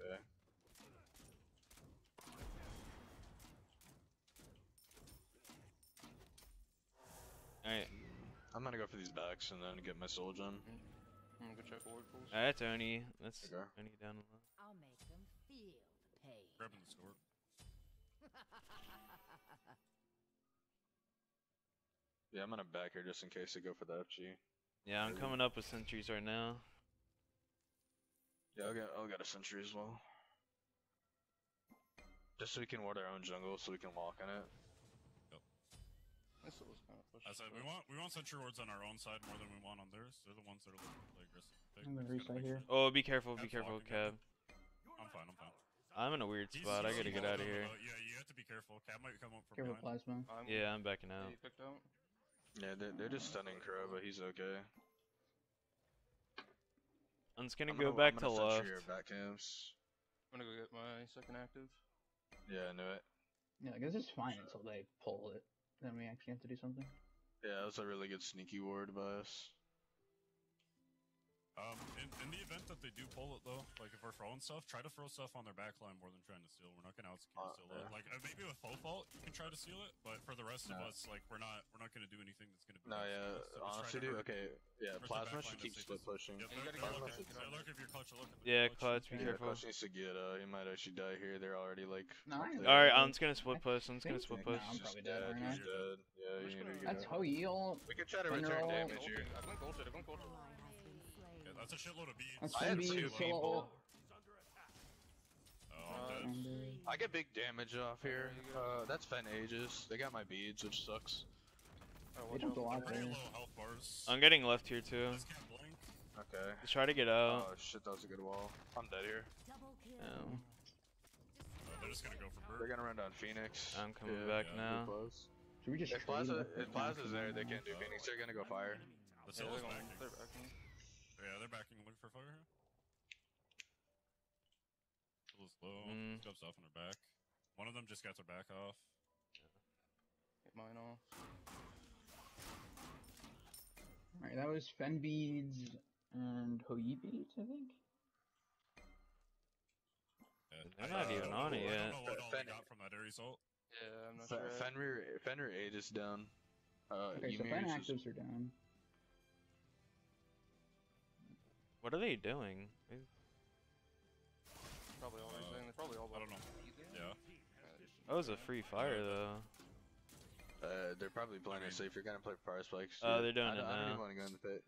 Okay. Alright, I'm gonna go for these backs and then get my soul gem. I'm gonna go check ward pools. uh, that's Oni. That's Okay. Oni down low. I'll make them feel the pain. Grabbing the score. Yeah, I'm gonna back here just in case they go for the FG. Yeah, I'm coming up with sentries right now. Yeah, I'll get I'll get a sentry as well. Just so we can ward our own jungle, so we can walk in it. This was kind of. I said we want we want sentry wards on our own side more than we want on theirs. They're the ones that are looking to play aggressive. I'm gonna reset here. sure- Oh, be careful, be Cab's careful, Cab. I'm fine. I'm fine. I'm in a weird He's- spot. I gotta get out of here. Yeah, you have to be careful. Cab might come up from Careful behind. plasma. I'm Yeah, I'm backing yeah, out. You picked out. Yeah, they're, they're just stunning Crow, but he's okay. I'm just gonna I'm go I'm back to gonna left. sentry our back camps. I'm gonna go get my second active. Yeah, I knew it. Yeah, I guess it's fine until they pull it. Then we actually have to do something. Yeah, that was a really good sneaky ward by us. Um, in, in the event that they do pull it though, like if we're throwing stuff, try to throw stuff on their backline more than trying to steal. We're not gonna outsecure Uh, steal it. Like uh, maybe with full fault you can try to steal it, but for the rest of us, like we're not we're not gonna do anything that's gonna. No, benefit yeah. So honestly, dude. Okay, yeah, Plasma should keep safe split pushing. Yep, they're, they're looking, clutch. they're looking if you're clutch, they're. Yeah, clutch. clutch, be Yeah, careful. Clutch needs to get. Uh, he might actually die here. They're already like. No, up I- there. Alright, I'm just gonna split push. I'm just gonna think- split Nah, push. I'm probably dead. dead, aren't He's dead. Yeah, I'm you just need to gonna- get That's out. Hoyeel. We can try to Thunder return damage here. I've gone culture, I've gone culture. Yeah, that's a shitload of beads. That's I had two people. Oh, I'm dead. I get big damage off here. Uh, that's Fen Aegis. They got my beads, which sucks. Oh, They watch out. lot Pretty there. low. I'm getting left here too. This can't blink. Okay. Let's try to get out. Oh shit, that was a good wall. I'm dead here. Double kill. Uh, they're just gonna go for They're gonna run down Phoenix. I'm coming Yeah, back yeah, now. Close. Should we just If trade Plaza, if Plaza's there, they can't do Phoenix. They're gonna go fire. The Yeah, they're going, they're backing. Yeah, they're backing. Look for fire here. Scylla's low. Mm. Steps off on her back. One of them just got their back off. Get mine off. Alright, that was Fen Beads and Hoyi Beads, I think. Yeah, They're I not don't even on it I yet. don't know what all they Fen- got from that Ares ult. Yeah, I'm not Fe- sure. Fenrir, Fenrir Aegis down. Uh, Okay, so Ymir Fen is actives are down. What are they doing? They- Probably all Uh, they're. They're probably all I don't know. Yeah. That was a free fire though. Uh, they're probably playing mean- it safe. You're gonna play fire spikes. Oh, dude. they're doing I it don't, I don't even want to go in the pit.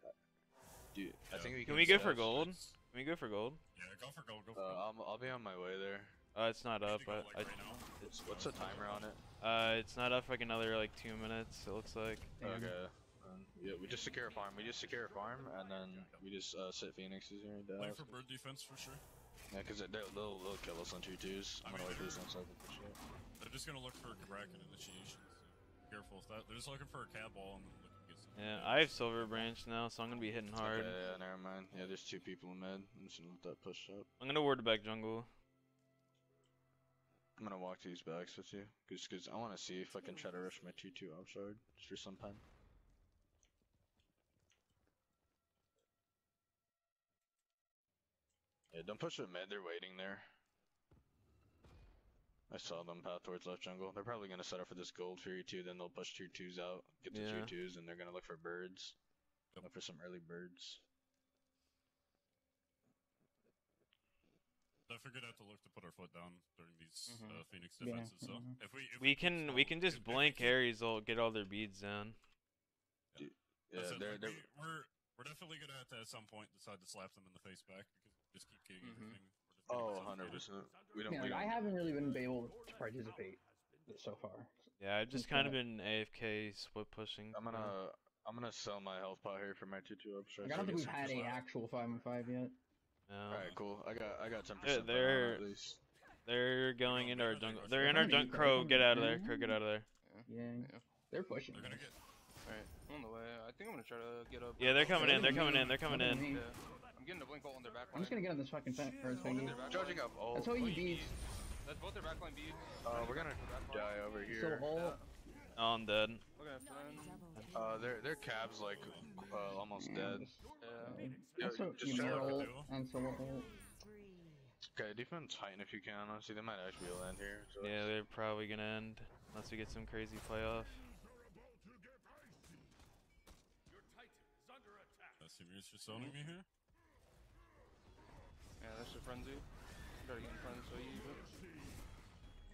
Dude, I think we Can can. we go for set- gold? Can we go for gold? Yeah, go for gold. Go for Uh, gold. I'll, I'll be on my way there. Uh, it's not up. to go, I, like, I, right now. It's, what's the timer on it? uh, it's not up for like another like two minutes. It looks like. Okay. Yeah, we just secure a farm. We just secure a farm, and then we just uh, sit Phoenixes here. and Play for bird defense for sure. Yeah, because they'll, they'll, they'll kill us on tier twos. I I'm gonna mean, like these they're- ones so I can push it. They're just gonna look for bracket initiations. So careful with that. They're just looking for a cat ball and then looking to get some. Yeah, kills. I have silver branch now, so I'm gonna be hitting hard. Okay, yeah, never mind. Yeah, there's two people in mid. I'm just gonna let that push up. I'm gonna ward back jungle. I'm gonna walk to these backs with you, just because I want to see if I can try to rush my 2-2 offshore just for some time. Yeah, don't push it mid. They're waiting there. I saw them path towards left jungle. They're probably gonna set up for this gold fury too. Then they'll push tier twos out, get the tier twos, and they're gonna look for birds. Yep. Look for some early birds. Definitely gonna have to look to put our foot down during these uh, Mhm. Phoenix Yeah, defenses. So mhm. if we if We can we can just if- if we blank keep- Ares ult, get all their beads down. Yeah, that's it, they're they're we, we're we're definitely gonna have to at some point decide to slap them in the face back because we just keep getting Mhm. everything. We're just getting oh, 100%. We don't. Yeah, we I don't. haven't really been able to participate so far. Yeah, I've just kind of been AFK split pushing. I'm gonna I'm gonna sell my health pot here for my two two up. I don't think we've had a actual five and five yet. No. Alright, cool. I got I got ten They're- they're- at least. They're going into our jungle. They're They're in our gonna jungle. Crow, get out of there. Crow, get out of there. Yeah, Yeah. they're pushing. They're gonna get Alright, I'm on the way. I think I'm gonna try to get up. Yeah, they're coming in. They're They're coming in. They're coming in. in. Yeah. I'm getting a blink ult on their back I'm just gonna get on this fucking pen or Ult thingy. Charging up. Oh, That's how you Ult beat. That's both their backline beat. uh, we're gonna die over So here. all Oh, I'm dead. Look at friend. Uh, their their cabs like uh, almost yeah, dead. this- Yeah. Yeah, Also, just try Ymir to ult and Solo ult. Okay, defense Titan if you can. Honestly, they might actually be able to end here. So Yeah, they're probably gonna end unless we get some crazy playoff. uh, Simir's just zoning me here. Yeah, that's your frenzy. Try to get in front so you but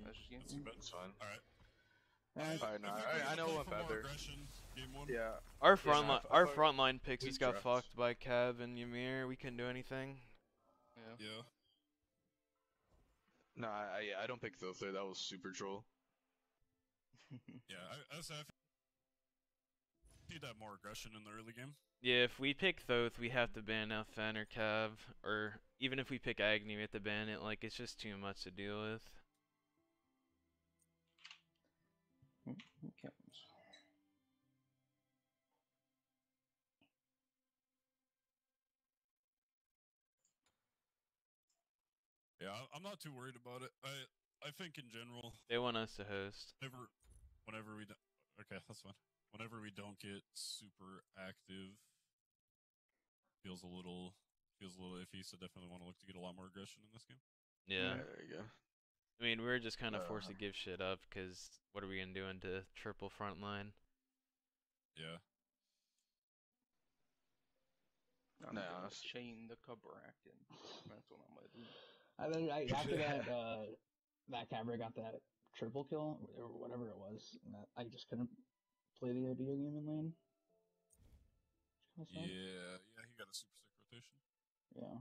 that's just game. That's too. It's fine. All right. Alright, Alright, no, I, I know what for more better. aggression, Game one. Yeah. Our Yeah, front I line, our fuck- front line picks just got draft. fucked by Kev and Ymir. We couldn't do anything. Yeah. Yeah. No, I, I I don't pick Thoth there. That was super troll. Yeah. I, I need that more aggression in the early game. Yeah, if we pick Thoth, we have to ban out Fen or Cav, or even if we pick Agni, we have to ban it. Like it's just too much to deal with. Okay. Yeah, I'm not too worried about it. I I think in general, They want us to host. whenever whenever we do, okay, that's fine. Whenever we don't get super active, feels a little feels a little iffy, so definitely want to look to get a lot more aggression in this game. Yeah. there you go. I mean, we're just kind of forced to Uh, give shit up because what are we gonna do into triple front line? Yeah. I'm Nah, gonna chain the Cabrakan. That's what I'm gonna do. I mean, I, after that, uh, that Cabra got that triple kill or whatever it was, and that, I just couldn't play the video game in lane. Yeah, yeah, he got a super sick rotation. Yeah.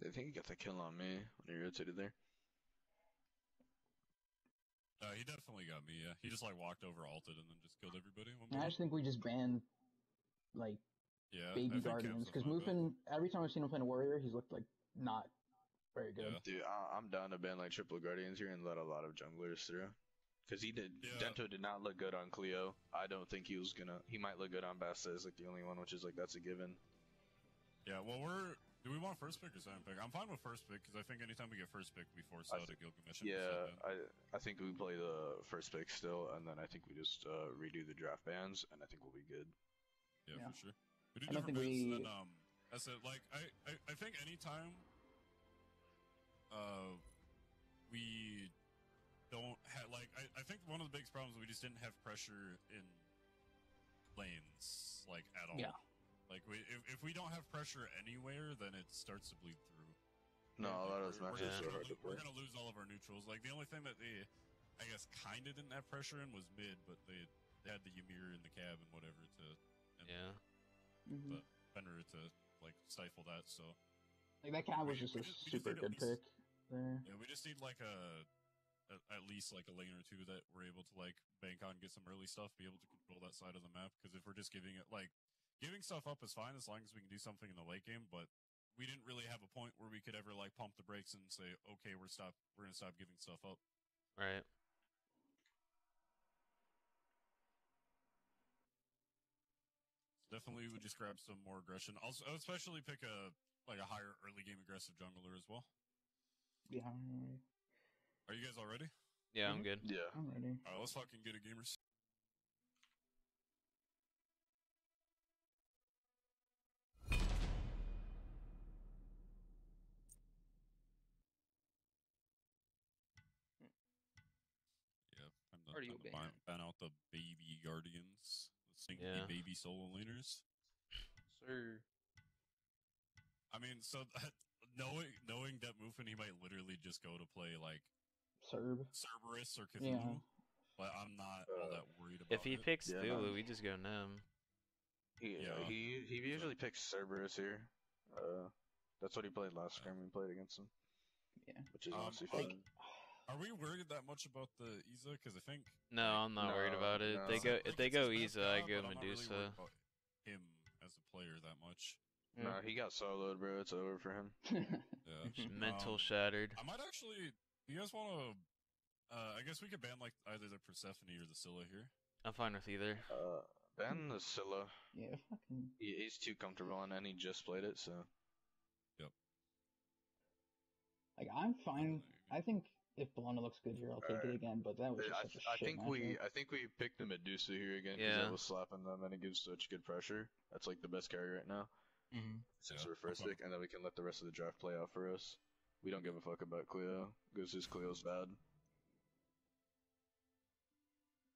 I think he got the kill on me when he rotated there. Uh, he definitely got me. Yeah, he just like walked over, alted, and then just killed everybody. One I just think we just banned like yeah, baby guardians because on. Mufin. Every time I've seen him playing a warrior, he's looked like not very good. Yeah. Dude, I, I'm down to ban like triple guardians here and let a lot of junglers through. Cause he did, Yeah. Dento did not look good on Cleo. I don't think he was gonna. He might look good on Basta as like the only one, which is like that's a given. Yeah, well, we're. Do we want first pick or second pick? I'm fine with first pick because I think anytime we get first pick, we force I out a Gilgamesh. Yeah, I I think we play the first pick still, and then I think we just uh, redo the draft bans, and I think we'll be good. Yeah, Yeah. for sure. We do I don't different think bets, we- and, um, I said, like, I, I, I think anytime, uh, we don't have, like, I, I think one of the biggest problems we just didn't have pressure in lanes, like, at all. Yeah. Like, we, if, if we don't have pressure anywhere, then it starts to bleed through. No, a Like, lot of we're- we're matches just are gonna hard to lo- We're gonna lose all of our neutrals. Like the only thing that they, I guess, kind of didn't have pressure in was mid, but they, they had the Ymir in the cab and whatever to, and Yeah. Mhm. but Fenrir to like stifle that. So Like that cab was we- just we a just- we just super need good least- pick there. yeah, we just need like a, a at least like a lane or two that we're able to like bank on, get some early stuff, be able to control that side of the map. Because if we're just giving it like giving stuff up is fine as long as we can do something in the late game, but. We didn't really have a point where we could ever like pump the brakes and say, "Okay, we're stop. We're gonna stop giving stuff up." Right. Definitely would just grab some more aggression. Also, I would especially pick a like a higher early game aggressive jungler as well. Yeah, I'm ready. Are you guys all ready? Yeah, I'm Mhm. good. Yeah. I'm ready. All right, let's fucking get it, gamers. Yeah, I'm done trying to ban, ban out the baby guardians, the stinky Yeah. baby solo laners. Sir. I mean, so that, knowing knowing that Mufin, he might literally just go to play like Serb. Cerberus or Cthulhu, Yeah. but I'm not all Uh, that worried about it. If he it. picks Yeah, Cthulhu, no. we just go Nim. He Yeah. he he usually picks Cerberus here. Uh, that's what he played last Yeah. game. We played against him, Yeah. which is Um, honestly like- fun. Are we worried that much about the Iza? Because I think No, I'm not worried about it. no. They go like if they go his best Iza, I job, go but I'm not really Medusa. about him as a player that much. No, he got soloed, bro. It's over for him. Yeah. Mental Um, shattered. I might actually. Do you guys want to? Uh, I guess we could ban like either the Persephone or the Scylla here. I'm fine with either. Uh, Ben the Scylla. yeah, fucking. He, he's too comfortable on, and he just played it, so Yep. Like I'm fine. I think if Bellona looks good here, I'll take it again. But that was just I, such a I shit think we. I think we picked the Medusa here again because Yeah. I was slapping them, and it gives such good pressure. That's like the best carry right now Mm-hmm. since Yeah, we're first pick, and then we can let the rest of the draft play out for us. We don't give a fuck about Cleo because his Cleo's bad.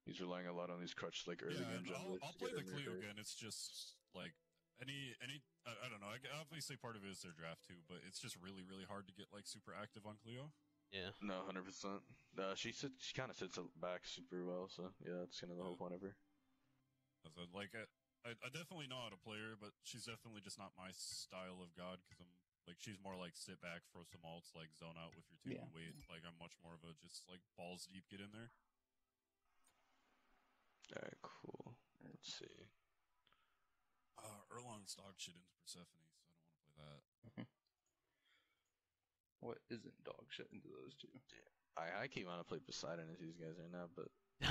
He's relying a lot on these crutch like early yeah, game and I'll, I'll play the him here Cleo again. It's just like any any. I, I don't know. I, g- obviously, part of it is their draft too, but it's just really really hard to get like super active on Cleo. Yeah. No, hundred percent. Uh, she sits, she kind of sits back super well, so yeah, that's kind of the whole point of her. As I, like I, I, I definitely know how to play her, but she's definitely just not my style of god because I'm like she's more like sit back, throw some ults, like zone out with your two Yeah. wait. Like I'm much more of a just like balls deep get in there. All right, cool. Let's see. Uh, Erlang's dog shit into Persephone, so I don't want to play that. What isn't dog shit into those two? I I keep want to play Poseidon as these guys right now, but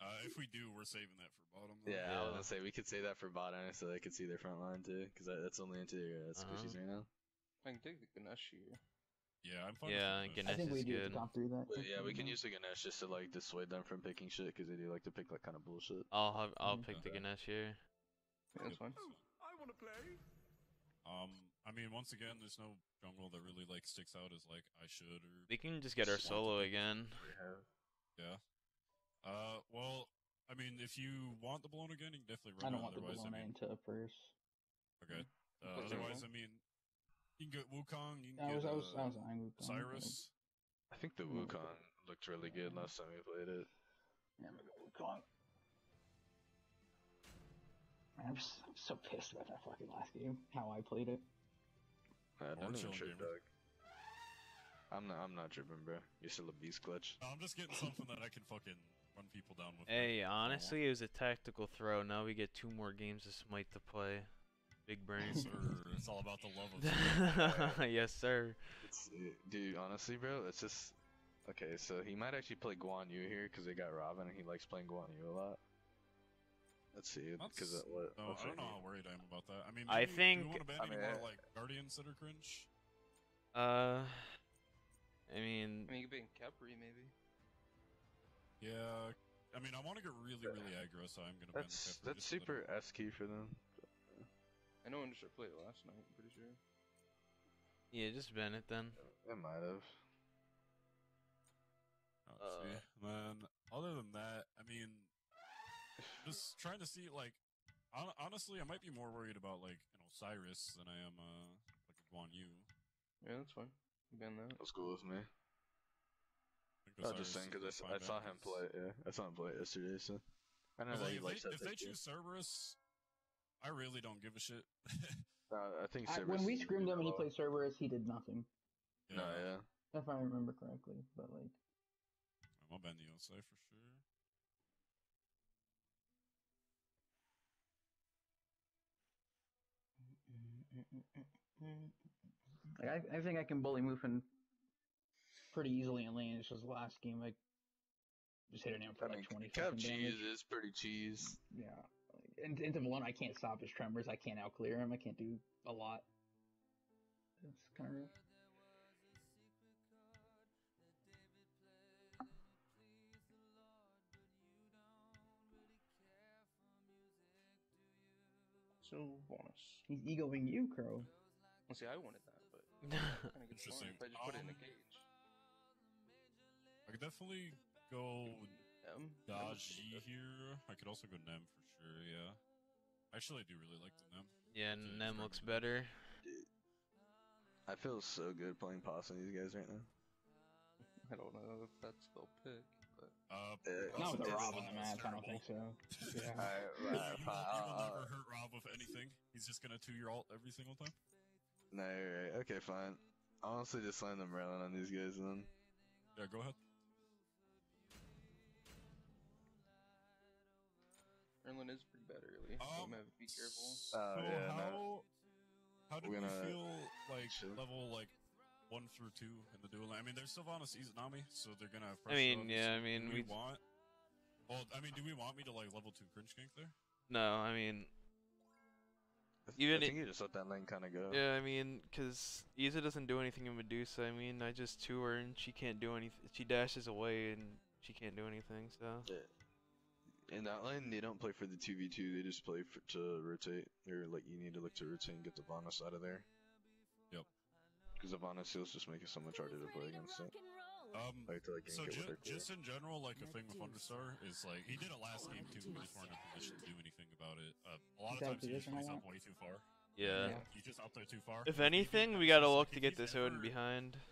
Uh, if we do, we're saving that for bottom. though. yeah, I was gonna say we could save that for bottom, end so they could see their front line too, because that's only into their uh, squishies right now. I can take the Ganesh here. yeah, I'm fine. Yeah, with Ganesh I think we is do have good. to through that. But yeah, we can use the Ganesh just to like dissuade them from picking shit because they do like to pick like kind of bullshit. I'll have I'll Mhm. pick the Ganesh here. Yeah, that's fine. I want to play. Um, I mean, once again, there's no jungle that really like sticks out as like I should or We can just get our Just want to solo again. Yeah. Uh, well, I mean, if you want the blown again, you can definitely I don't it. want the Otherwise, I Bellona mean, into first. okay. Uh, otherwise. I mean, you can get Wukong. You can I get was, I was, I uh, was eyeing Wukong, but- Cyrus. I think the. Wukong looked really good last time we played it. Yeah, I'm gonna go Wukong. Man, I'm, just, I'm so pissed about that fucking last game. How I played it. I don't even trip, dog. I'm not. I'm not tripping, bro. You're still a beast clutch. No, I'm just getting something that I can fucking run people down with. Hey, honestly, it was a tactical throw. Now we get two more games of Smite to play. Big brain. Sir, it's all about the love of. Smite. yes, sir. It's, uh, dude, honestly, bro, it's just okay. So he might actually play Guan Yu here because they got Robin and he likes playing Guan Yu a lot. Let's see, because That's- what? No, I don't right know here? how worried I am about that. I mean, I maybe, do think- we want to ban I any more like guardians that are cringe. Uh, I mean, I mean, you could be in Capri maybe. Yeah, I mean, I want to get really, really aggro, so I'm gonna ban the That's that's just so that super S key for them. I know Understar played it last night. I'm pretty sure. yeah, just ban it then. It might have. I- let's see. And then, other than that, I mean, just trying to see like, hon- honestly, I might be more worried about like an Osiris than I am uh like a Guan Yu. Yeah, that's fine. Ban that. That's cool with me. I think I was just saying because I, is a s- fine I saw him play. Yeah, I saw him play yesterday. So I know 'cause, that like, if likes they, if they choose Cerberus, I really don't give a shit. shit. Uh, I think I, when we is screamed him and he played Cerberus, he did nothing. No, yeah. If I remember correctly, but like, I'll ban the Yosei for sure. like I, I think I can bully Muffin pretty easily in lane. It's just last game I just hit him for like twenty Cap fucking cheese damage. is pretty cheese. Yeah. Like, in- into Bellona, I can't stop his tremors. I can't out clear him. I can't do a lot. It's kind of rough. So bonus. He's egoing you, Crow. Well, see, I wanted that, but kind of gets Interesting. if I just put it in a Um, cage. I could definitely go M. Dodge here. I could also go Nem for sure. Yeah. Actually, I do really like the Nem. Yeah, It's Nem looks Nem. better. I feel so good playing Possum these guys right now. I don't know if that's spell pick, but Uh, Uh, Not with the Rob in the Possum's match. I don't think so. Yeah. Alright, You, right, you will, you will never hurt Rob with anything. He's just gonna two your alt every single time. No, you're right. Okay, fine. Honestly, just land them railing on these guys then. Yeah, go ahead. Erlin is pretty bad early. so I'm Um, gonna have to be careful. So Oh, yeah, no. how how did We're gonna feel like chill. level like one through two in the duel? I mean, they're Sylvanus Izanami, so they're gonna have I mean, on us. yeah, I mean, we we- want. Well, I mean, do we want me to like level two cringe gank there? No, I mean, I Even I it- think you just let that lane kind of go. yeah, I mean, because Iza doesn't do anything in Medusa. I mean, I just two her and she can't do anything. She dashes away and she can't do anything. So Yeah. In that lane, they don't play for the 2v2, they just play for, to rotate. Or, like, you need to look to rotate and get the Vanus out of there. Yep. Because the Vanus seals just make it so much harder to play against it. Um, Like, to, like, so ju- with their core. just in general, like a thing with Understar is like he did it last game too. We just weren't in a position to do anything about it. Uh, a lot He's of times he just position a plays lot. up way too far. yeah. Yeah. He's just out there too far. If anything, we gotta look to get this Odin ever- behind.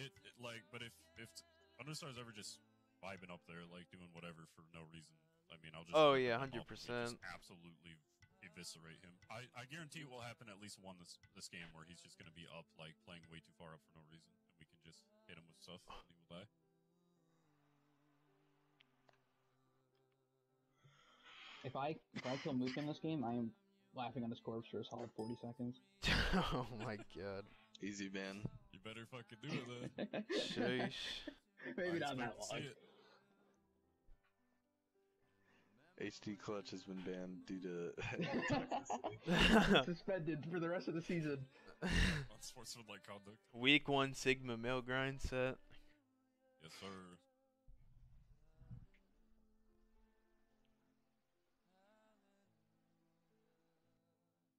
It, it like, but if if Understar's ever just vibing up there, like doing whatever for no reason, I mean, I'll just Oh, yeah, him up and we just 100%. absolutely eviscerate him. I, I guarantee it will happen at least one this this game where he's just gonna be up, like playing way too far up for no reason, and we can just hit him with stuff and he will die. If I if I kill Mook in this game, I am laughing on his corpse for a solid forty seconds. oh my god. Easy ban. You better fucking do it then. Sheesh. Maybe I not that expect to see long. HD Clutch has been banned due to. Suspended for the rest of the season. Unsportsmanlike conduct. Week one Sigma male grind set. Yes, sir.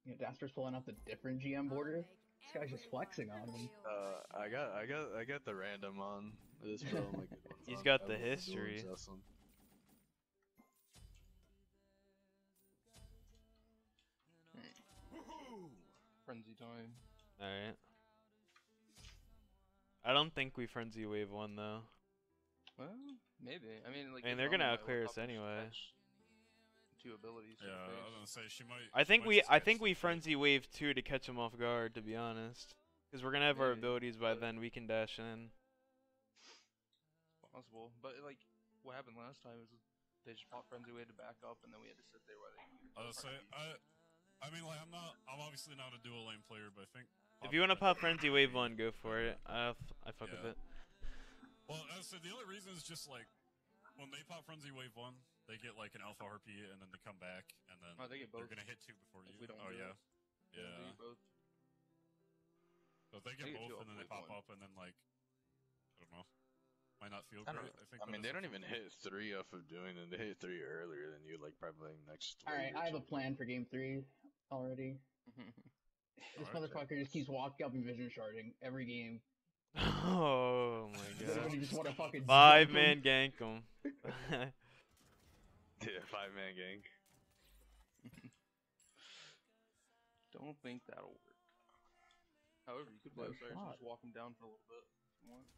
You know, Dasper's pulling out the different GM border. This guy's just flexing on him. Uh, I got, I got, I got the random on this bro. Like, He's on. got the history. assassin. Frenzy time. Alright. I don't think we frenzy wave one though. Well, maybe. I mean, like. I mean, they're gonna Velma outclear us anyway. Two abilities. Yeah, I was gonna say she might. I think might we I think we frenzy wave two to catch them off guard. To be honest, because we're gonna have our abilities by but- then. We can dash in. possible. But like, what happened last time is they just popped frenzy, we had to back up, and then we had to sit there while they. I was gonna say I. I mean, like I'm not. I'm obviously not a dual lane player, but I think. If you want to Pop pop frenzy wave one, go for it. I f- I fuck with it. Well, as I said, the only reason is just like when they pop frenzy wave one, they get like an alpha harpy, and then they come back, and then Oh, they get are gonna hit two before you. we don't oh do yeah, it. yeah. They get both. So if they get They get both, and then they pop one. up, and then like I don't know, might not feel I, great. I think. I mean, they don't something- even hit three off of doing it. They hit three earlier than you, like probably next. All right, I have a plan for game three already. This Alright. motherfucker just keeps walking up and vision sharding every game. oh my god. just want to fucking Five jump him. man gank him. Yeah, five man gang. Don't think that'll work. However, you could play No upstairs just walk him down for a little bit. If you want.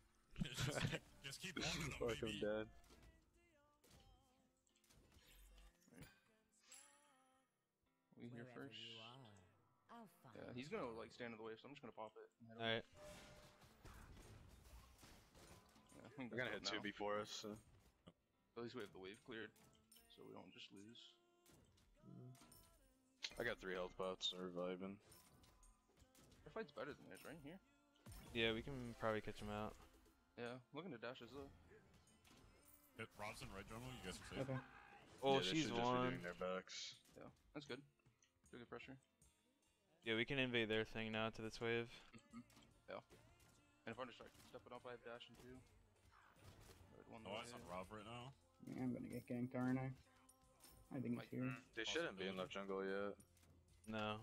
just, just keep walking them, Fuck, I'm dead. Here first. Oh, you are, I'll find Yeah, he's gonna like stand in the way, so I'm just gonna pop it. and hit him. Alright. Yeah, I We're gonna hit two before us. So. At least we have the wave cleared, so we don't just lose. I got three health pots reviving. Our fight's better than theirs, right here. Yeah, we can probably catch him out. Yeah, looking to dashes though. Hit Robson right, General. You guys are safe. Okay. Oh, yeah, she's should just be one. their backs. Yeah, that's good. Good good pressure. Yeah, we can invade their thing now to this wave. Mm-hmm. Yeah. And if I'm just like stepping up, I have dash in two. Right, one Oh, the that's on Rob right now. Yeah, I'm gonna get ganked, aren't I? I think Like, he's here. Mm, they shouldn't be in left jungle yet. No.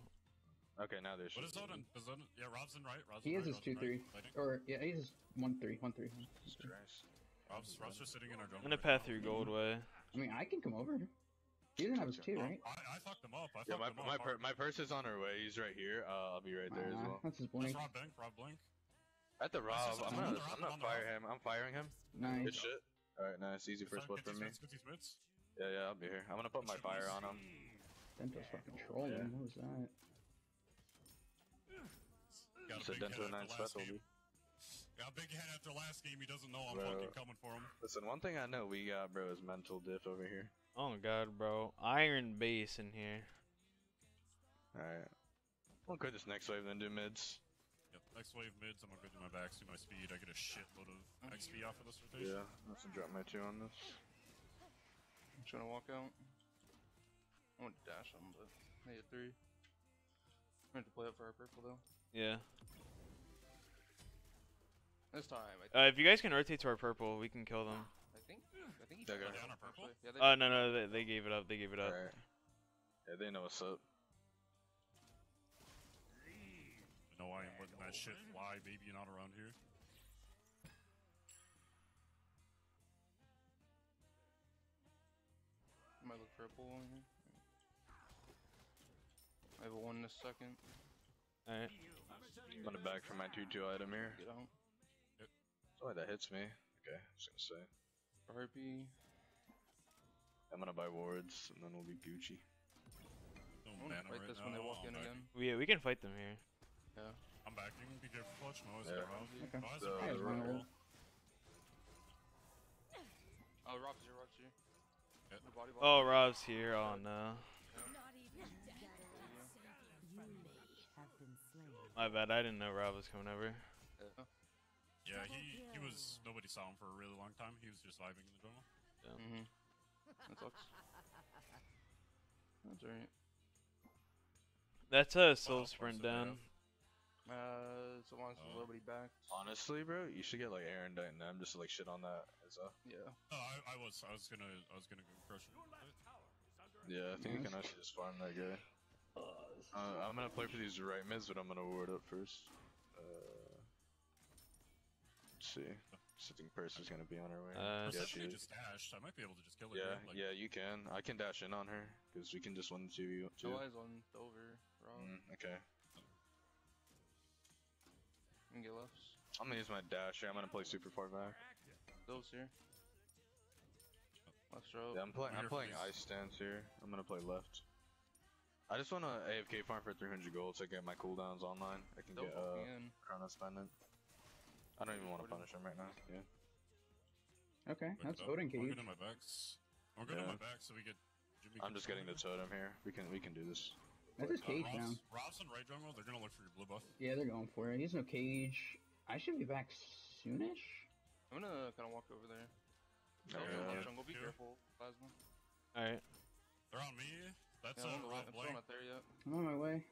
Okay, now they should. What is be. Odin? Is Odin? Yeah, Robson right. Robson He is right, his two three, right. Or yeah, he's his one three, one three. Jesus Christ. Rob's, Rob's just sitting in our jungle. I'm gonna right path now. through Goldway. I mean, I can come over. He doesn't have his two, Oh, right? I, I fucked him up. I Yeah, my him up. my, per, my purse is on her way. He's right here. Uh, I'll be right there as well. That's his That's. Rob Blink. Rob Blink. At the Rob, I'm gonna Rob, I'm gonna fire him. I'm firing him. Nice. Good shit. All right, nice, easy first blood Good for me. Smiths, Good Smiths. Yeah, yeah, I'll be here. I'm gonna put my fire on him. Dento's fucking trolling. Yeah. What was that? Got a So Dento nine special. game. Got a big head after last game. He doesn't know I'm Bro. fucking coming for him. Listen, one thing I know we got, bro, is mental diff over here. Oh my god, bro. Iron base in here. All right. We'll quit this next wave, then do mids. Yep. Next wave mids. I'm gonna go do my backs, do my speed. I get a shitload of XP off of this rotation. Yeah, I'm gonna drop my two on this. I'm trying to walk out. I want to dash him, but I hit three. I'm going to play up for our purple though. Yeah. This time, I, Uh, if you guys can rotate to our purple, we can kill them. I think. I he They're got gonna- it, Down or purple? actually. Yeah, they Oh no no, they, they gave it up. They gave it up. Alright. Yeah, they know what's up. You know I am letting that shit fly, baby. You're not around here. I might look for a pull on here. I have a one in a second. Alright. I'm gonna back for my 2-2 item here. Get out. Oh, that hits me. Okay, I was gonna say. Harpy. I'm gonna buy wards, and then we'll be Gucci. No I want to fight right this now. when they walk I'm in backing. again. Yeah, we can fight them here. Yeah. I'm backing. Be careful, clutch. No, Yeah. around. Okay. Oh, So- around. I It's have one around. ult. Oh, Rob's here, Rob's here. Yeah. The body. Oh, Rob's here. Oh uh, no. Not even death. You may have been slain. My bad. I didn't know Rob was coming over. Yeah. Yeah, he he was. Nobody saw him for a really long time. He was just vibing in the jungle. Mm-hmm. That sucks. That's alright. That's a Wow, soul close sprint to down. Uh, so long as Uh, nobody back. Honestly, bro, you should get like Aaron Dyke and them just to, like shit on that as a. Yeah. No, I, I was I was gonna I was gonna go crush him. Yeah, I think you Nice. can actually just farm that guy. Uh, Uh, I'm gonna play for these right mids, but I'm gonna ward up first. Uh, let's see. So I think Purse is gonna be on her way. Uh, yeah, she just dashed, I might be able to just kill her. Yeah, dude, like, yeah, you can. I can dash in on her because we can just win two. v two. Eyes on Dover. Rob. Mm, okay. You can get left. I'm gonna use my dash here. I'm gonna play super far back. Those here. Left stroke. Yeah, I'm playing. I'm I'm here for playing ice stance here. I'm gonna play left. I just want to AFK farm for 300 gold to get my cooldowns online. I can They'll get fuck uh, me. Chronos Pendant. I don't even want to punish him right now. Yeah. Okay, Look that's it up. Odin I'm Cage. good my backs. I'm good in Yeah. my back, so we get. Jimmy I'm just getting the totem here. We can we can do this. That's his Uh, cage Rob's, down. Rob's and right jungle, they're gonna look for your blue buff. Yeah, they're going for it. He's no cage. I should be back soonish. I'm gonna kind of walk over there. Yeah. Dover Yeah. jungle. Be Yeah. careful, plasma. Alright. They're on me. That's Yeah, uh, I'm, Rob I'm not there yet. I'm on my way.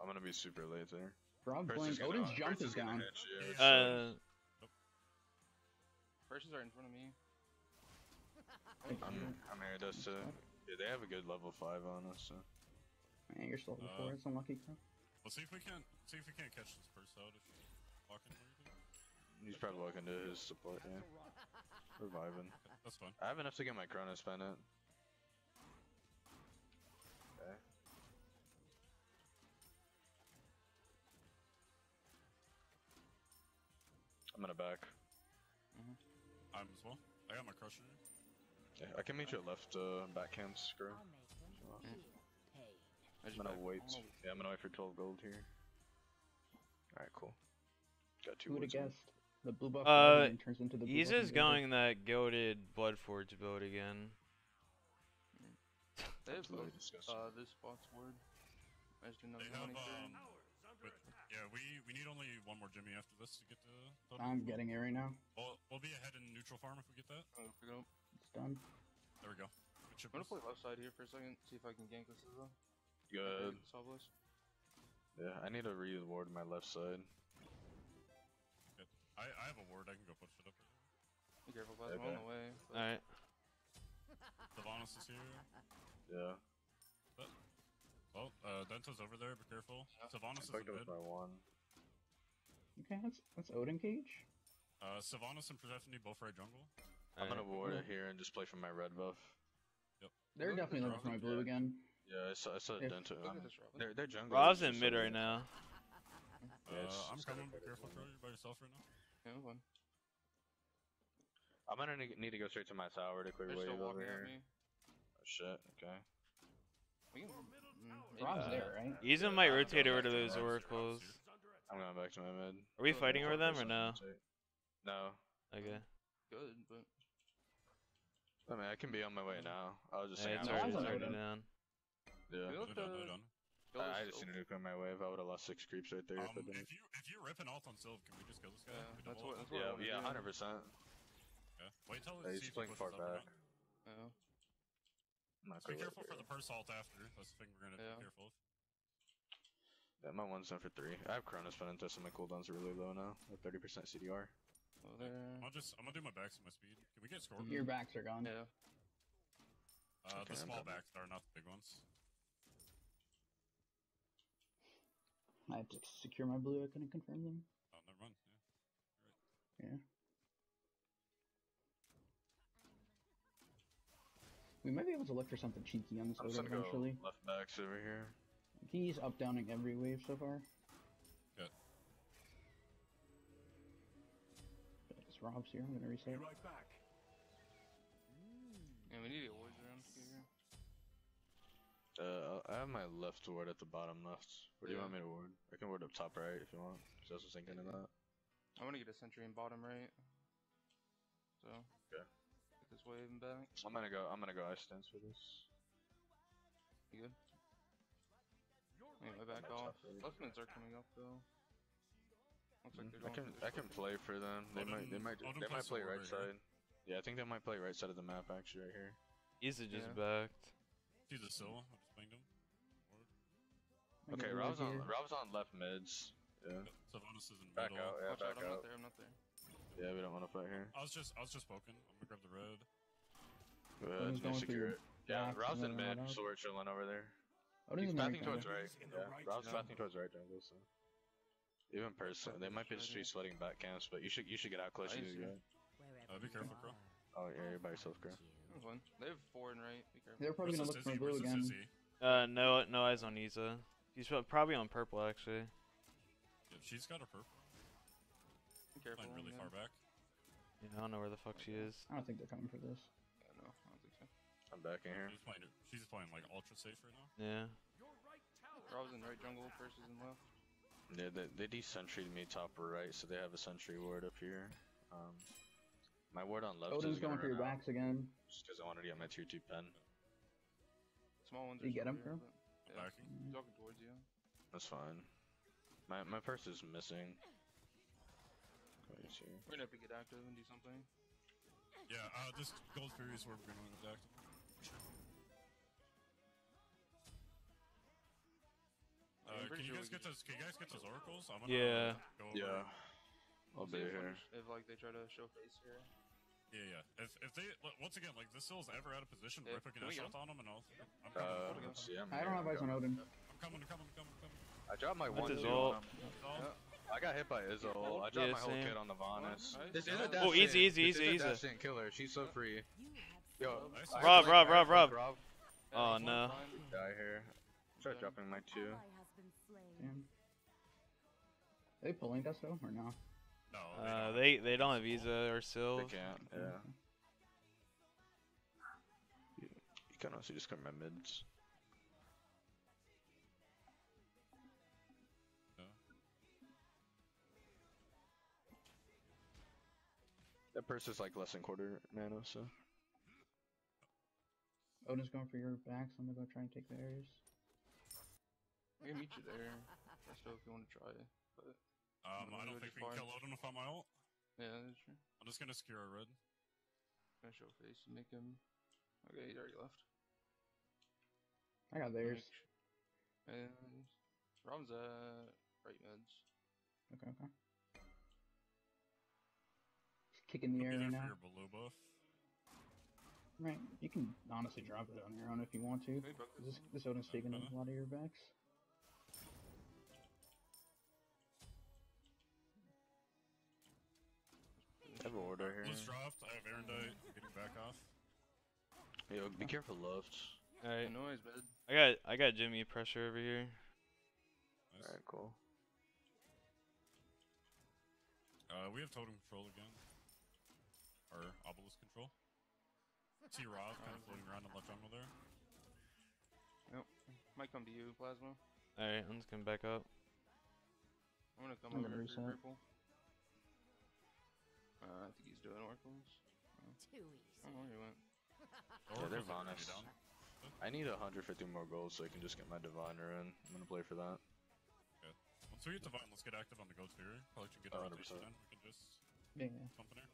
I'm gonna be super late there. Rob Purse Blank. Odin's Purse jump is gonna down. hit. Uh, Persians are in front of me. I'm, I'm here just to. Yeah, they have a good level five on us. So. Man, you're still level Uh, four. It's unlucky, bro. Let's see if we can't see if we can't catch this first out if she's walking or anything. He's probably looking to his support. Yeah. Reviving. That's fine. I have enough to get my Chronos Pendant. Okay. I'm gonna back. I'm as well. I got my crusher. Yeah, I can meet you at left uh, back camps, screw. I'll make them Mm. feel pain. I I'm just gonna back- wait. I'm Yeah, I'm gonna wait for 12 gold here. Alright, cool. Got two Who would have guessed? The blue buff Uh, turns into the blue buff Iza's Invader. going that goaded Bloodforge build again. They have both, disgusting. uh, this spot's word. I just didn't know They have um. Turn. But, yeah, we we need only one more Jimmy after this to get to. totem. I'm getting it right now. We'll, we'll be ahead in neutral farm if we get that. Oh, I'm gonna pick it up. It's done. There we go. Chip I'm gonna play left side here for a second, see if I can gank this as well. Good. Sawblast. Yeah, I need to reward my left side. I, I have a ward. I can go push it up. Be careful, plasma Okay. on the way. but- Alright. Sylvanus is here. Yeah. Oh, uh, Dento's over there. Be careful. Sylvanus is in Backed mid. by one. Okay, that's that's Odin Cage. Uh, Sylvanus and Persephone both right jungle. I'm gonna ward it here and just play for my red buff. Yep. They're Look at definitely looking for my blue yeah. again. Yeah, I saw, I saw If- Dento. Um, at this Robin. They're, they're jungle. Rob's is in mid right now. Uh, I'm coming. Be careful, for You're by yourself right now. Yeah, move on. I'm gonna need to go straight to my tower to clear They're wave over here. me. Oh, shit. Okay. We can. Mm, maybe Rob's Uh, there, right? Iza might I'm rotate going over to back to those oracles. I'm going back to my mid. Are we Oh, fighting over them or no? No. Okay. good, but I mean, I can be on my way now. I was just Yeah, saying. it's I'm already, it's already down. Yeah. we They're looked done. uh, They're done. kill I, I just need Sylv. to nuke on my wave. I would have lost six creeps right there if I Um, didn't. if you if you rip an alt on Sylv, can we just kill this guy? Yeah, that's what. That's what Yeah, yeah, hundred percent. Okay. Wait till Yeah, he's playing far up or back. Not. Yeah. Be careful for the purse alt after. That's the thing we're gonna Yeah. be careful of. Yeah, my one's done for three. I have Chronos Pendant, so my cooldowns are really low now. At 30% CDR. So there. I'll just I'm gonna do my backs and my speed. Can we get scorpion? Your backs are gone. Yeah. Uh, Okay, the small coming. backs are not the big ones. I have to secure my blue. I couldn't confirm them. Oh, never mind. Yeah. Yeah. We might be able to look for something cheeky on this I'm just Odin go eventually. left backs over here. He's up downing every wave so far. Good. This Rob's here. I'm gonna reset. Right back. Yeah, we need to get wards around here. Uh, I have my left ward at the bottom left. Where do you want me to ward? I can ward up top right if you want. Cause I was thinking of that. I want to get a sentry in bottom right. So. Okay. Get this wave and back. I'm gonna go. I'm gonna go ice stance for this. You good? Anyway, back my off. top. Left mids are coming up though. Looks like they're Mm, I can. I can play for them. They might. They might. Odin They might plays play right right here. side. Yeah, I think they might play right side of the map actually right here. Iza just Yeah. backed. He's a Syl. I just pinged him. I Okay, Rob's on. Rob's on left mids. Yeah. Sylvanus is in Back middle. out. Yeah, Watch out, back I'm not there, I'm not there. Yeah, we don't want to fight here. I was just I was just poking. I'm gonna grab the red. Go ahead. Odin's You going for secure it. Yeah, backs Rob's and in then mid, so we're chilling over there. Odin's He's in the right pathing towards jungle. right. Yeah, Rob's pathing towards right jungle, so. Even person, they might be Right street sweating back camps, but you should you should get out close. I You see. need Uh, be careful, Crow. Oh yeah, you're by yourself, Crow. That's fine. They have four and right. Be careful. They're probably Where's gonna look for Izzy? blue again. Izzy? Uh, no, no eyes on Iza. He's probably on purple actually. Yeah, she's got a purple. Be careful. Playing really yeah. far back. Yeah, I don't know where the fuck she is. I don't think they're coming for this. Yeah, no, I don't think so. I'm back in here. She's playing. She's playing like ultra safe right now. Yeah. Rob's in right jungle, Percy's in left. Yeah, they they de-sentryed me top or right, so they have a sentry ward up here. Um, my ward on left Odin's is gonna for your backs again. just because I wanted to get my tier two pen. Small ones You are get still him, here, Crow? but- Yeah, Backing. he's walking towards you. That's fine. My my purse is missing. Let me. We're gonna have to get active and do something. Yeah, uh, this Gold Fury is where we're gonna attack. Uh, I'm can pretty you guys we get those? Can you guys get those oracles? I'm gonna Yeah. Go over. Yeah, I'll be if, here. If like they try to show face here. Yeah, yeah. If if they once again like this is ever out of position, Yeah, Rip can can we get assault on them and I'll. I'm Uh, coming. I'm let's. I'm I don't have I'm eyes on coming. Odin. coming. I'm coming. I'm coming. I'm coming. I dropped my With one. his two ult. On him. I got hit by Izzo. I dropped Yeah, my whole same. kit on the Vanus. Nice. This is Oh, a dash easy, in. easy, This easy, is a easy. dash in killer. She's so free. Yo, Nice. I Rob, Rob, Rob, Rob. Oh, Yeah, he's no. fine. Die here. Try Okay. dropping my two. Damn. Are they pulling us though, or no? no. Uh, don't. they they don't have Iza or Sil. They can't. Yeah. You, you can also just come my mids. That purse is like less than quarter nano, so. Odin's going for your backs. I'm gonna go try and take the areas. I can meet you there. Just so if you want to try. But Um, I We'll don't think we can fine. kill Odin if I'm my ult. yeah, that's true. I'm just gonna secure a red. Gonna show face and make him. Okay, he's already left. I got theirs. And Rob's at right meds. Okay, okay. Just kicking the I'll air right now. your. Right, you can honestly drop it on your own if you want to. Hey, Buck, 'cause This, this Odin's taking a lot of your backs. I have an order here. Blue's dropped. I have Erendite getting back off. Yo, be careful left. Alright. noise, bed. I got I got Jimmy pressure over here. Nice. Alright, cool. Uh, we have totem control again. Or obelisk control. See Rob kind of floating around in left jungle there. Might come to you, Plasma. Alright, I'm just gonna back up. I'm gonna come I'm over gonna here purple. Uh, I think he's doing oracles. Too easy. I don't know where he went. Yeah, they're Oracle's already Vanus. I need 150 more gold so I can just get my diviner in. I'm gonna play for that. Once we get Divine, let's get active on the Gold Fury. Probably should get a rotation 100%. in. We can just Yeah, yeah. pump in there.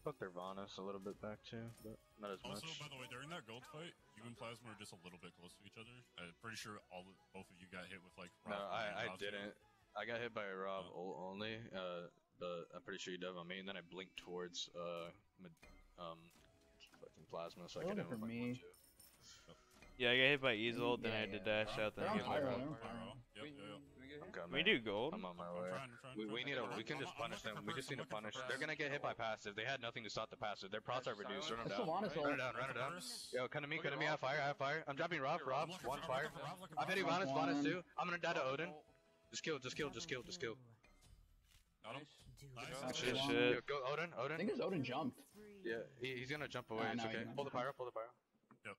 Put their Vanus a little bit back too, but not as Also, much. by the way, during that gold fight, you and Plasma were just a little bit close to each other. I'm pretty sure all of- both of you got hit with like. No, I, I didn't. I got hit by a Rob Oh. ult only, uh, but I'm pretty sure you did on me, and then I blinked towards uh, mid, um, fucking plasma, so I could hit wasn't him for with me. Yeah, I got hit by Easel, then I had to yeah. dash out. Then They're on get my pyro, ult. they're on Pyro. pyro. Yep, yep, yep. We I'm coming. We do gold. I'm on my I'm way. trying, I'm trying, We, we need to. I'm- We can just punish them. We just need to punish. They're gonna get hit by passive. They had nothing to stop the passive. Their prots are reduced. Run them down. Run it down. Run it down. First. Yo, come to me. Look Come to at me. I have fire. I have fire. I'm dropping Rob. Rob. One fire. looking for Rob, looking I'm for hitting Rob. Vanus. One. Vanus two. I'm gonna die to Odin. Just kill. Just kill. Just kill. Just kill. Got him. Nice. Shit, shit. Yo, go Odin. Odin. I Odin. think his Odin jumped. Yeah, he, he's gonna jump away. It's okay. Pull the pyro. Pull the pyro.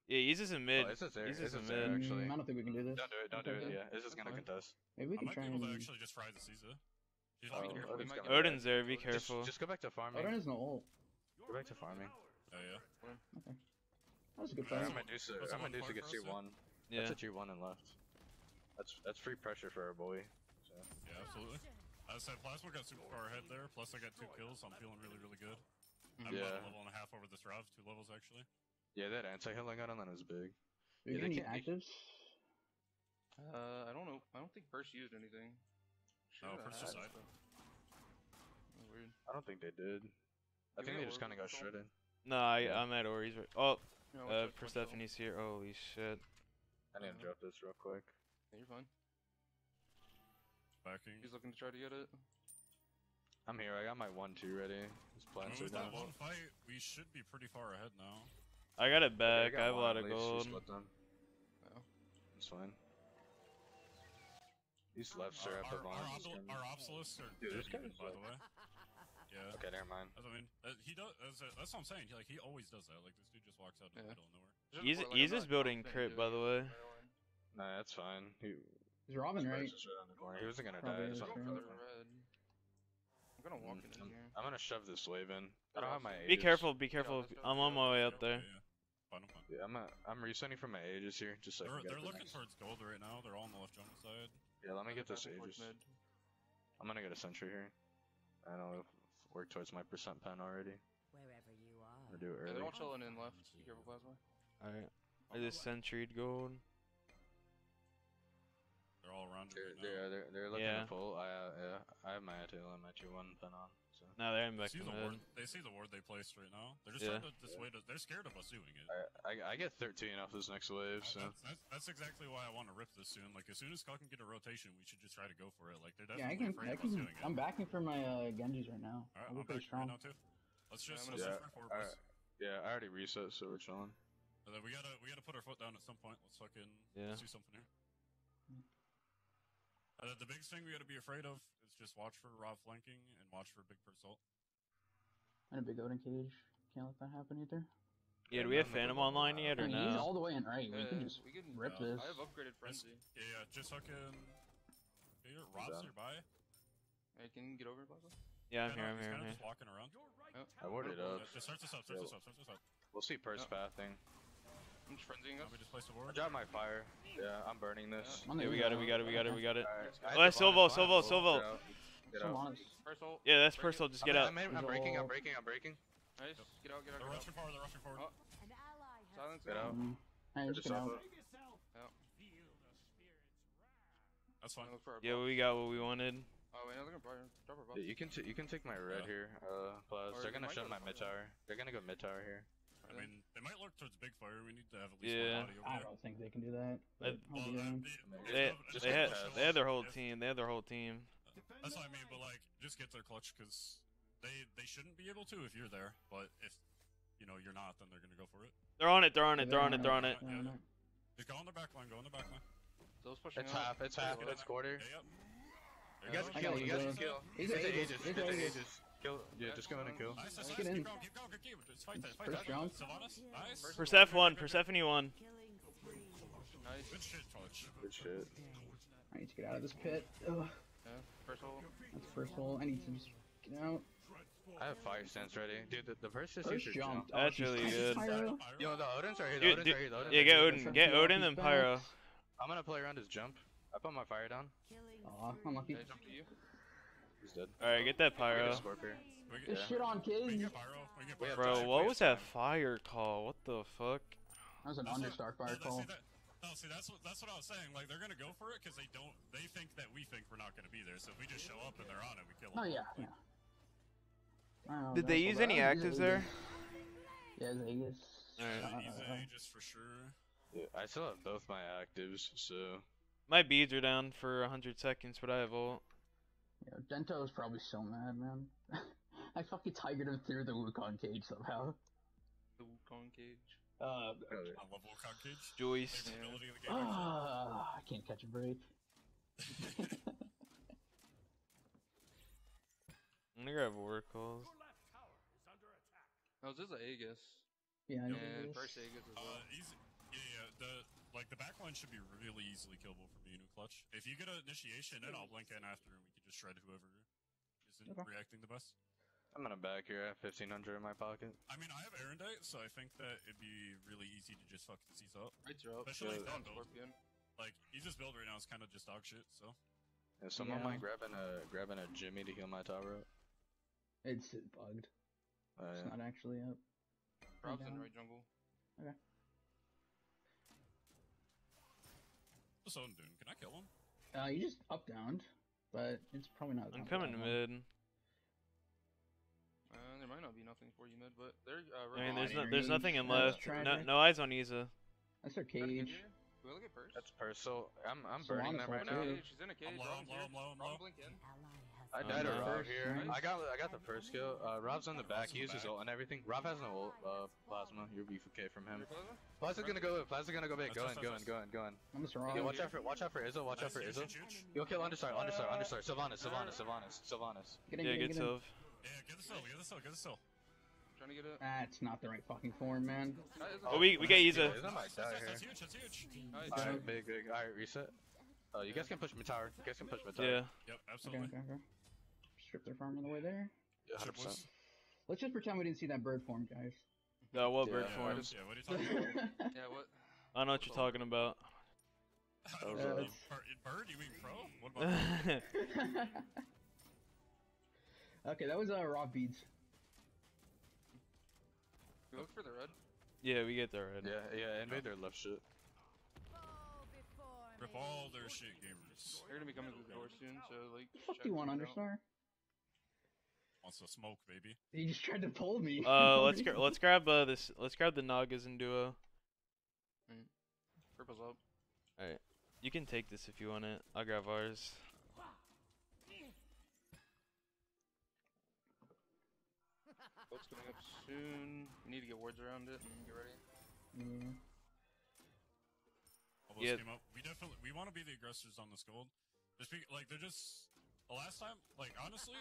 Yeah, Easy's in mid. Oh, it's just there. Easy's It's in just there, mid. actually. Mm, I don't think we can do this. Don't do it. Don't do it. Yeah, it's just gonna contest. Maybe we I can might try be able to and. actually just fry the Caesar. She's Oh, not careful, Odin's might coming get- Odin's there. Be careful. just go back to farming. Odin has no ult. Go back to farming. Oh yeah. Okay. That was a good Yeah, I'm fight. gonna do so. What's I'm the gonna do one so point get tier one. Yeah. That's a tier one and left. That's that's free pressure for our boy. So. Yeah, absolutely. As I said, Plasma got super far ahead there. Plus, I got two kills. so I'm feeling really, really good. I'm Yeah. about a level and a half over this Rav. Two levels actually. Yeah, that anti-healing gun on that is big. Are you Yeah, they getting keep- they- actives? Uh, I don't know. I don't think Percy used anything. Sure No, that Percy just had died. stuff. weird. I don't think they did. I Give think me they just kind of got control. shredded. No, I, I'm at Ori's right. Oh, You know, uh, watch out, watch out. Persephone's here. Holy shit. I need to drop this real quick. Yeah, you're fine. Backing. He's looking to try to get it. I'm here. I got my one two ready. His I plans mean, with that one fight, we should be pretty far ahead now. I got it Okay, back. got I have a lot of least, just gold. let them- Oh. It's fine. These left Our, syrup our, of our, arms our obsoletes are Dude, this guy even, is by the like- way. Yeah. Okay, never mind. That's, I mean, uh, he does. That's, uh, that's what I'm saying. He, like he always does that. Like this dude just walks out in the middle of nowhere. It's just He's- like, he's just building crit, by the way. Nah, that's fine. He Is Robin right? Right the. He wasn't gonna Probably die. is, Just Go let for the red. I'm gonna walk Mm, in I'm, here. I'm gonna shove this wave in. I don't have my Be Aegis. careful. Be careful. let's I'm on my way up go. there. Yeah, yeah. Fine, I'm. Yeah, I'm a, I'm resetting from my Aegis here, just so They're, they're looking next. towards gold right now. They're all on the left jungle side. Yeah, let me get this passing towards Aegis. mid. I'm gonna get a sentry here. I know work towards my percent pen already. Wherever you I'm are. gonna do it Yeah, early. they're all chilling in left. Be careful, Plasma. Alright. I just sentryed gold. They're all around it They're, right they're, they're, they're looking Yeah. to pull. I, uh, yeah, I have my Attila and my 2-1 pen on. So. Now they're in back see to the mid. ward. They see the ward they placed right now. They're just Yeah. trying to dissuade us. They're scared of us doing it. I, I, I get 13 off this next wave, so. That's, that's, that's exactly why I want to rip this soon. Like as soon as Skull can get a rotation, we should just try to go for it. Like they're Yeah, I definitely can. afraid I of us can. doing it. I'm backing for my uh, Genji's right now. All right, I'll I'm be pretty strong. right now too. Let's just I'm let's gonna- just try forward, Alright. Yeah, I already reset, so we're chilling. We gotta we gotta put our foot down at some point. Let's fucking Yeah. let's do something here. Uh, the biggest thing we gotta be afraid of is just watch for raw flanking and watch for Big Persult. And a big Odin cage. Can't let that happen either. Yeah, do we have Phantom online allowed. yet I or mean, he's no? all the way in right. we Yeah, can just we can rip uh, this. I have upgraded Just, frenzy. yeah, yeah, just fucking. Yeah, Rob's done. nearby. Hey, can you get over, Plasma? Yeah, I'm Yeah, here. no, I'm he's here. I'm kinda here. just walking around. I warded up. Just start this up. Start Yeah. this up. Start this up. We'll see Purse Yeah. pathing. I'm just frenzying us. we just place a I ward. dropped my fire. Yeah, I'm burning this. On the Yeah, we got it. We got it. We got it. We got it. Alright, I Oh, had that's Divine Silvo, Silvo. Silvo. Get out. Get So out. honest. First ult. Yeah, that's Break it. personal. Just I'm, get out. I'm, I'm There's breaking, I'm breaking, I'm breaking. Nice. Get out, get out, They're rushing forward. They're rushing forward. Oh. An ally has Silence Get out. Mm. Hey, just get out. Silvo. That's fine. Look for our Yeah, we got what we wanted. Oh, wait, no, they're gonna drop our buff. Yeah, you can t- you can take my red Yeah. here, uh, plus. Or They're gonna might shove my mid Silvo. tower. They're gonna go mid tower here. I mean, they might look towards big fire. We need to have at least Yeah. one body over I there. don't think they can do that. Uh, but I'll Well, be uh, in. they- They, just- just they had they had their whole If- team. They had their whole team. That's what I mean, but like, just get their clutch because they they shouldn't be able to if you're there. But if you know you're not, then they're gonna go for it. They're on it. They're on it. They're on it. They're on it. Yeah, no. Just go on the back line. Go on the back line. Those pushing It's out. half, it's half, it's quarter. Yeah, yep. You guys can kill, you you, guys can kill. He's It's a the Aegis, Aegis, he's it's a the Aegis. Aegis. Kill, yeah, just go in and kill. Nice, nice, Get nice. in. Keep going, keep going, keep going. Just fight that, fight First that. round. Sylvanus, nice. Perseph one. Persephone one. Nice. Good shit, clutch. Good shit. I need to get out of this pit. Ugh, Yeah. First ult. that's the first hole. I need to just get out. I have fire stance ready. Dude, the, the first just First jump. jumped. Oh, That's she's really good. pyro. Yo, the Odin's are here, the Dude, Odin's dude, are here, the Odin's Yeah, get here. Odin. Get Odin and Pyro. I'm gonna play around his jump. I put my fire down. Killing Aw, unlucky. Yeah, jump to you. He's dead. All right, get that Pyro. a get, This Yeah. shit on we kids. pyro. We can get We have pyro. Bro, what was that fire call? What the fuck? That was an That's understar fire yeah, that- call. See, that, no, see, that's what that's what I was saying. Like they're gonna go for it because they don't. They think that we think we're not gonna be there. So if we just show up and they're on it, we kill them. Oh yeah, yeah. Did they use any actives there? Yeah, Vegas. Alright. Uh, just for sure. Yeah, I still have both my actives, so My beads are down for 100 seconds, but I have ult. Yo, Dento is probably so mad, man. I fucking tigered him through the Wukong cage somehow. The Wukong cage. Uh, I love Volcon Cage. Joist. Favorite ability in the game. actually. ah, I can't catch a break. I'm gonna grab war calls. No, this is a Aegis. yeah, I know And first Aegis as well. Uh, easy. Yeah, yeah. The like the backline should be really easily killable for me and Clutch. If you get an initiation, then I'll blink in after, and we can just shred whoever isn't Okay. reacting the best. I'm gonna back here. I have 1500 in my pocket. I mean, I have Erendite, so I think that it'd be really easy to just fucking seize up. Rights are up. Especially Yeah. Dawn build. Scorpion. Like, Aegis build right now is kind of just dog shit. So Yeah, someone Yeah. might grabbing a grabbing a Jimmy to heal my tower up. It's bugged. Uh, It's yeah. not actually up. Rob's in down. right jungle. Okay. What's Odin doing? Can I kill him? Uh, you just up downed, but it's probably not. I'm coming that to long. mid. there might not be nothing for you mid, but there. Uh, I mean, there's no, there's nothing in Uh, left. No, no eyes on Isa. That's their Try to get cage. here. Can we look at first? That's purse. So I'm I'm So burning them right like, now. too. She's in a cage. I'm low, I'm low. I'm low, I'm Rob low. blink in. I Oh, died to no. Rob here. I got I got the first kill. Uh, Rob's on the back. He used his back. ult and everything. Rob has no ult. Uh, plasma. You're BFK from him. Your Plaza? Plaza's gonna go. Plaza's gonna go big. Go in. Go in. Go in. Go in. I'm just Yeah, wrong. watch out for watch out for Izzo. Watch out for Nice, Izzo. You'll kill Understar. Understar. Understar. Sylvanus. Sylvanus. Sylvanus. Sylvanus. Get in, Yeah, get in, good get. Sylv. Yeah, get the cell, get the cell, get the cell. Trying to get it. That's not the right fucking form, man. Oh, we we get Isa. Izzo might die here. That's huge, that's huge. Alright, big, big. Alright, reset. Uh, you guys can push mid tower. You guys can push mid tower. Yeah. Yep, Okay, absolutely. okay, okay. Strip their farm on the way there. Yeah, 100%. Let's just pretend we didn't see that bird form, guys. Uh, what Yeah, bird I form? just- Yeah, what are you talking about? Yeah, what? I don't know what you're talking about. Oh, Uh, really? Bird, bird, you mean pro? What about okay, that was uh, raw beads. We look for the red. yeah, we get there red. Yeah, yeah, invade their left shit. rip all their shit, gamers? They're gonna be coming through the door soon, so like. The fuck do you want, things out. Understar? Wants to smoke, baby. He just tried to pull me. Uh, let's gra- let's grab uh this. Let's grab the Nagas and duo. Purple's up. All right, You can take this if you want it. I'll grab ours. Boat's coming up soon. We need to get wards around it and get ready. Yeah. Almost Yeah. came up. We definitely we want to be the aggressors on this gold. Just be like they're just the last time. Like honestly,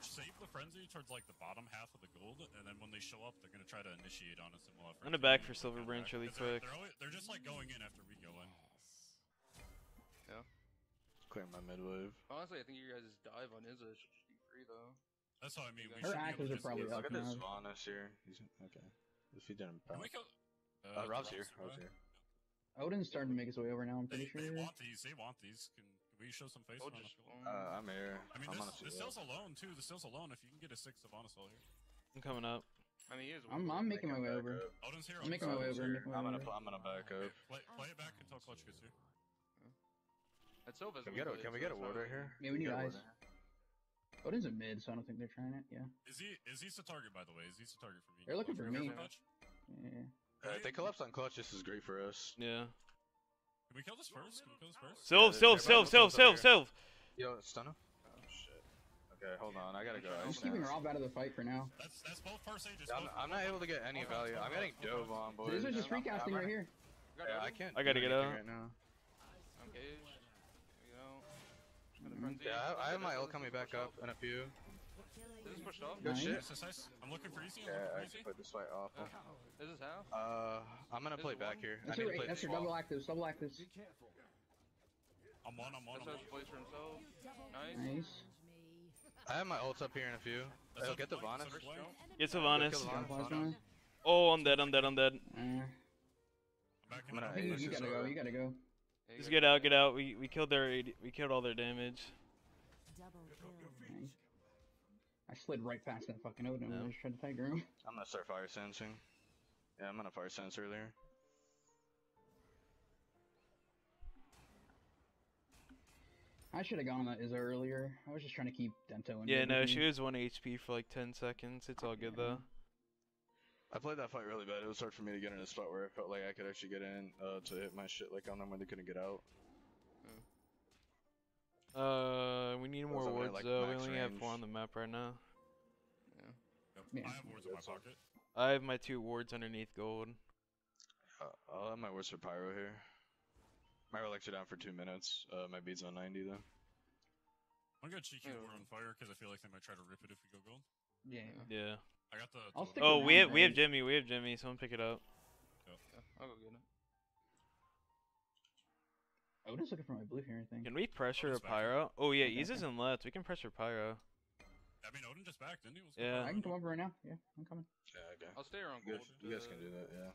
save the frenzy towards like the bottom half of the gold, and then when they show up, they're gonna try to initiate on us, and we'll have. I'm gonna back for Silver Branch back. really 'Cause they're, quick. They're, always, they're just like going in after we go in. Yeah. Clear my mid wave. Honestly, I think you guys' dive on Izza should just be free though. That's how I mean. We Her should be able actors to are just- probably Look up at this now. Here. He's okay. If he didn't Can bounce. we kill? Uh, Rob's here. Rob's Rob's here. Odin's starting to make his way over now, I'm They, pretty they sure. want these. They want these. Can, can we show some face? Oh, on just. Uh, I'm here. I mean, I'm this, honestly this low. alone too. The sales alone. If you can get a six of honest here. I'm coming up. I mean, he is. I'm. I'm making my way over. up. Odin's here. I'm making my way over. I'm making my I'm way gonna. I'm gonna back up. Play, play it back until clutch gets here. That Sylva's Can we get a Can we get a ward right here? Yeah, we need Get a ward eyes. Odin's a mid, so I don't think they're trying it. Yeah. Is he? Is he the target by the way? Is he the target for me? They're looking for me. Yeah. Uh, if they collapse on clutch, this is great for us. Yeah. Can we kill this first? Can we kill this first? Sylv, Yeah, Sylv, everybody Sylv, looks Sylv, over Sylv, Yo, stunner. Oh shit. Okay, hold on. I gotta go. I'm just keeping. Rob out of the fight for now. That's that's both first ages. I'm, both- I'm not able to get any value. I'm getting dove on, rounds. boys. This is just recasting I'm right here. Yeah, I can't. I gotta get out. right now. I'm caged. There we go. Just Mhm. Yeah, I, I have my This ult coming back up in a few. This pushed off. Good Nice. shit. Nice, nice, nice. I'm looking for easy. I'm Yeah, looking I for actually easy. played this fight awful. This is half. Uh, I'm gonna This play back one. here. I That's need your, to play that's this your double wall. actives, double actives. I'm on, I'm on, This I'm has one. place for himself. Nice. Nice. I have my ults up here in a few. That's Oh, up get the the flank, Vanus. first flank. Get the Vanus, Oh, I'm dead, I'm dead, I'm dead. Uh, I'm back I'm in gonna I the- think Ace you gotta go. You gotta go. You Just gotta get out, get out. We we killed their AD, we killed all their damage. Nice. I slid right past that fucking Odin when Yeah. I just tried to tiger him. I'm gonna start fire sensing. Yeah, I'm gonna fire sense earlier. I should have gone on that Izzo earlier. I was just trying to keep Dento in. Yeah, no, with she was 1 HP for like 10 seconds. It's all good though. I played that fight really bad. It was hard for me to get in a spot where I felt like I could actually get in uh, to hit my shit like on them where they couldn't get out. Uh, we need more over wards like, though. We max only have four on the map right now. Yep. Yeah. I have wards in my pocket. I have my two wards underneath gold. Uh, I'll have my worst for pyro here. My relics are down for two minutes. Uh, my beat's on 90 though. I'm gonna cheeky Yeah. war on fire because I feel like they might try to rip it if we go gold. Yeah. Yeah. I got the. I'll totem. Oh, we have we have. Jimmy. We have Jimmy. Someone pick it up. Yeah, I'll go get it. Odin's looking for my blue here, I think. Can we pressure a Odin's back. pyro? Oh yeah, Okay, Iza's in left. We can pressure pyro. I mean, Odin just backed, didn't he? What's Yeah. I can come over right now. Yeah, I'm coming. Yeah, okay. I'll stay around You gold. guys, you guys uh, can do that, yeah.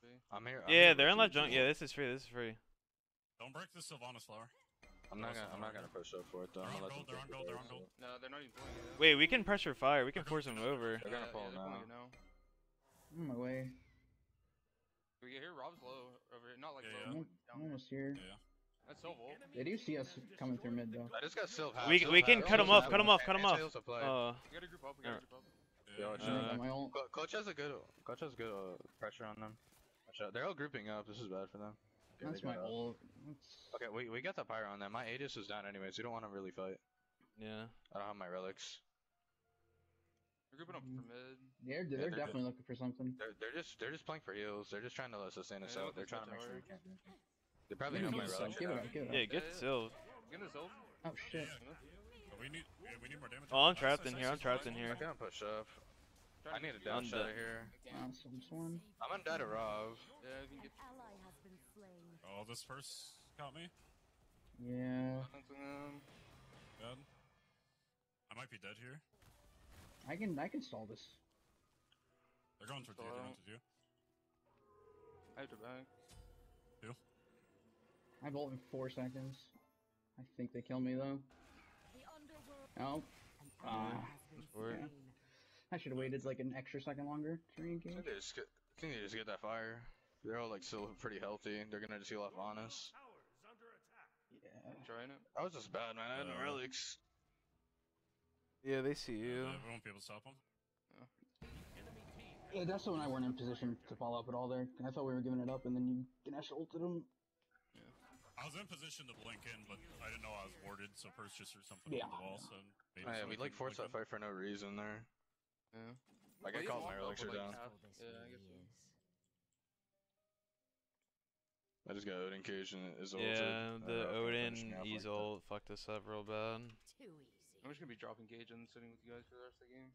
See. I'm here. I'm Yeah, here they're in you, left junk. Yeah, this is free. This is free. Don't break the Sylvanus flower. I'm not gonna. I'm not gonna push up for it though. They're I'm on gonna let gold, them they're on gold, they're on gold. No, they're not even pulling it. Wait, we can pressure fire. We can force them over. They're gonna Yeah, pull yeah, they're now. pulling it now. I'm on my way. We get here? Rob's low over here. Not like Yeah, low. Yeah. I'm, but I'm down there. almost here. Yeah, yeah. That's so volt. They do see us coming through mid though. I just got Sylve. We we can cut him Sylve off, cut him off, cut him off. Anti-heals will play. Uh, We gotta group up. We gotta group up. Yeah. Uh, my ult. Cl- Clutch has a good, Clutch has good uh, pressure on them. Watch out. They're all grouping up. This is bad for them. Okay, That's my got ult. Okay, we we got the pyro on them. My Aegis is down anyways. We don't want to really fight. yeah. I don't have my relics. They're grouping up for mid. They're they're, they're definitely looking for something. They're they're just they're just playing for heals. They're just trying to let sustain us Yeah, out. They're trying to make sure we can't do anything. They probably Give know it my up, relics. give it up, give it up. Yeah, get yeah. Sylve. Get us ult. Oh shit. We need yeah, we need more damage. Oh, I'm trapped in here, I'm trapped in here. I can't push up. I need a I'm dash out dead. of here. I'm on dead to Rav. Yeah, we can get. ally has been slain. Oh, this first got me. Yeah. Dead. I might be dead here. I can I can stall this. They're going towards you. They're going towards you. I have to back. I have ult in four seconds. I think they kill me though. The. Oh, An Ah. ally has been for it. slain. I should have waited like an extra second longer to I re-engage. think they just get. I think they just get that fire. They're all like still pretty healthy. They're gonna just heal off on us. Yeah. Trying it. I was just bad, man. I had no Uh, relics. Yeah, they see you. Yeah, we won't be able to stop them. Yeah, that's when I weren't in position to follow up at all there. I thought we were giving it up, and then you Ganesh ulted him. I was in position to blink in, but I didn't know I was warded, so Purse just threw something Yeah, on the I wall. know. So maybe Oh, yeah, so we I like couldn't forced blink that in. fight for no reason there. Yeah. Like Well, I you called walk my up relics with, are like, down. half- This Yeah, I really guess. so. is. I just got Odin cage and is ulted. Yeah, Uh, the I couldn't finish Odin me off like that. Easel fucked us up real bad. Too easy. I'm just gonna be dropping gauge and sitting with you guys for the rest of the game.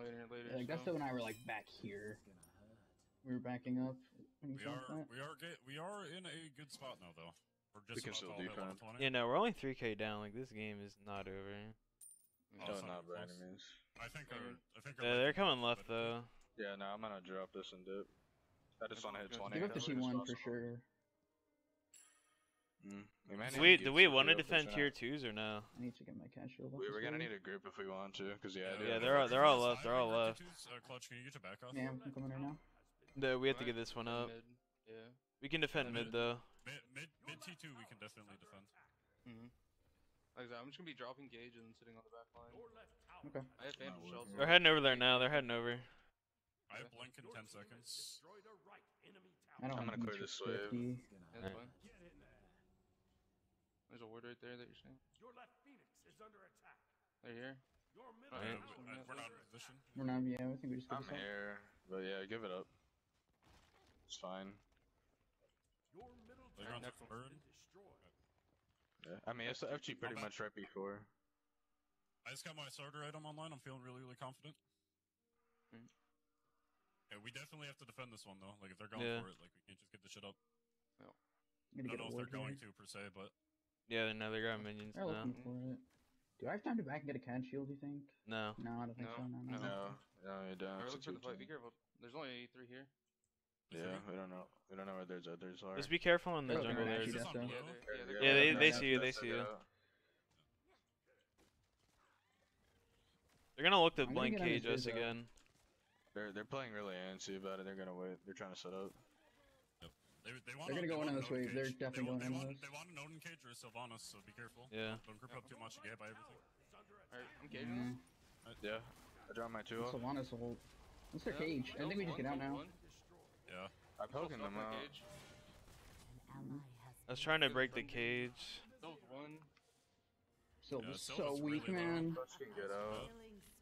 Later and later. Yeah, like so- Gusto and I were like back here. We were backing up We are that. we are get, we are in a good spot now though. We're just can about still to all hit defend. 120. Yeah, no, we're only 3k down. Like, this game is not over. Yeah. Oh, oh it's not not by any means. I think our, I think our Yeah, they're coming left, though. Yeah, no, I'm gonna drop this and dip. I just want to hit 20. Give up the as soon as T1 for sure. Mm. We, might Do need we, to do we want to defend tier 2s or no? I need to get my cash shield. up We, as we're gonna need a group if we want to, cause yeah, I Yeah, they're a- all- they're all left, they're all left. Uh, Clutch, can you get your back off? Yeah, I'm coming right now. No, we have to get this one up. Mid. Yeah. We can defend mid, though. Mid, mid, mid T2 we can definitely defend. Mm-hmm. Like I said, I'm just gonna be dropping gauge and sitting on the back line. Okay. I have phantom shells. They're heading over there now. They're heading over. I have blink in 10 seconds. I don't I'm gonna clear much this wave. 50. Yeah, that's Alright. fine. There's a word right there that you're saying. your left They're here. Uh, Alright. w- uh, we're not in position. We're not. Yeah, I think we just give I'm this up. here, but yeah, give it up. It's fine. They're going to Next one. burn. Yeah. I mean, it's the FG pretty much right before. I just got my starter item online. I'm feeling really, really confident. Mm. Yeah, we definitely have to defend this one though. Like if they're going Yeah. for it, like we can't just get the shit up. I'm I don't know if they're going here. to per se, but Yeah, no, they're grabbing minions They're now. looking for it. Do I have time to back and get a catch shield? Do you think? No. No, I don't think No, so. No, no. no. No, no, you don't. Alright, It's look for the fight. Be careful. There's only three here. Yeah, we don't know. We don't know where there's others are. Just be careful in the Oh, jungle there. actually Is this death on though. Yeah, they're, yeah, they're Yeah, they- they see you, they see you. They're gonna look to I'm blank get cage us again. They're they're playing really antsy about it. They're gonna wait. They're trying to set up. They, they want They're gonna go in on an this wave. They're definitely they want, going in they on want, this. They want an Odin cage or a Sylvanus, so be careful. Yeah. Don't group up too much. You get by everything. Alright, I'm gauging them. Yeah. Yeah, I dropped my two off. Sylvanus hold. What's their Yeah, cage? I think we just get out now. one. Yeah. I'm poking them out. Gauge. An ally has I was trying to break the cage. Killed one. Sylva's Yeah, so Sylva's weak, really low. man. Clutch can get out.